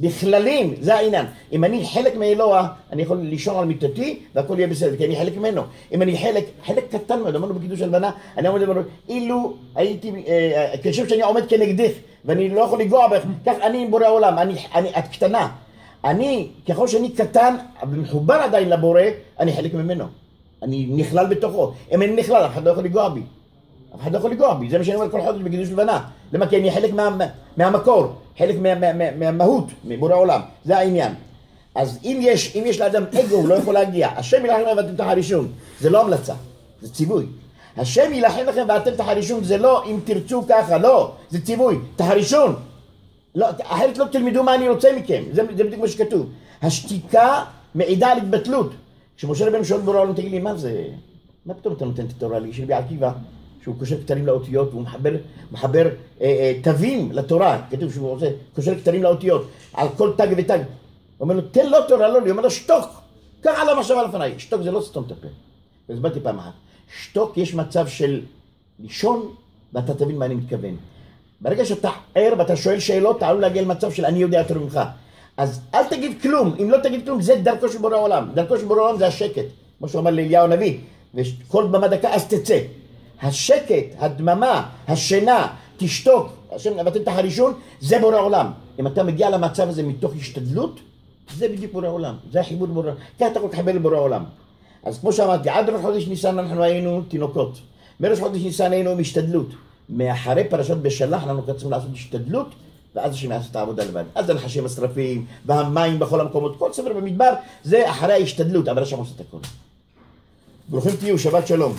בכללים, זה העניין. אם אני חלק מאלוה, אני יכול לישון על מיטתי והכל יהיה בסדר, כי אני חלק ממנו. אם אני חלק, חלק קטן מאוד, אמרנו בקידוש הלבנה, אני עומד ואומר, אילו הייתי, אה, כשם שאני עומד כנגדך, ואני לא יכול לגוע בך, כך אני עם בורא עולם, אני, אני, את קטנה. אני, ככל שאני קטן, ומחובר עדיין לבורא, אני חלק ממנו. אני נכלל בתוכו. אם אני נכלל, אף אחד לא יכול לגוע בי. אף אחד לא יכול לגוע בי, זה מה שאני אומר כל חודש בקידוש לבנה. למה? כי אני חלק מה, מהמקור, חלק מה, מה, מה, מהמהות, מבורא עולם, זה העניין. אז אם יש, אם יש לאדם אגו, הוא לא יכול להגיע. השם יילחם לכם ואתם תחרישון, זה לא המלצה, זה ציווי. השם יילחם לכם ואתם תחרישון, זה לא אם תרצו ככה, לא, זה ציווי, תחרישון. לא, אחרת לא תלמדו מה אני רוצה מכם, זה, זה בדיוק מה שכתוב. השתיקה מעידה על התבטלות. כשמשה רבנו שואל בורא עולם, תגיד לי, מה זה, מה פתאום אתה נותן את התורה לי? של רבי עקיבא, שהוא קושר כתרים לאותיות, והוא מחבר, מחבר אה, אה, תווים לתורה, כתוב שהוא עושה, קושר כתרים לאותיות, על כל תג ותג. הוא אומר לו, תן לו תורה, לא לי, הוא אומר לו, שתוק, קח עליו מחשבה לפניי. שתוק זה לא סתום את הפה. והסברתי פעם אחת. שתוק יש מצב של לישון, ואתה תבין מה אני מתכוון. ברגע שאתה ער ואתה שואל שאלות, אתה עלול להגיע למצב של אני יודע יותר ממך. אז אל תגיד כלום, אם לא תגיד כלום, זה דרכו של בורא עולם. דרכו של בורא עולם זה השקט, כמו שהוא אמר לאליהו הנביא, וכל דממה דקה אז תצא. השקט, הדממה, השינה, תשתוק, השם נבטל את החרישון, זה בורא עולם. אם אתה מגיע למצב הזה מתוך השתדלות, זה בדיוק בורא עולם, זה החיבור לבורא עולם. ככה אתה יכול להתחבר לבורא עולם. אז כמו שאמרתי, עד ראש חודש ניסן אנחנו היינו תינוקות. מראש חודש ניסן היינו עם השתדלות. מאחרי פרשת בשלח אנחנו צריכים לעשות השתדלות, ואז השם יעשה את העבודה לבד. אז הנחשים השרפים, והמים בכל המקומות, כל ספר במדבר, זה אחרי ההשתדלות, אבל השם עושה את הכל. ברוכים תהיו, שבת שלום.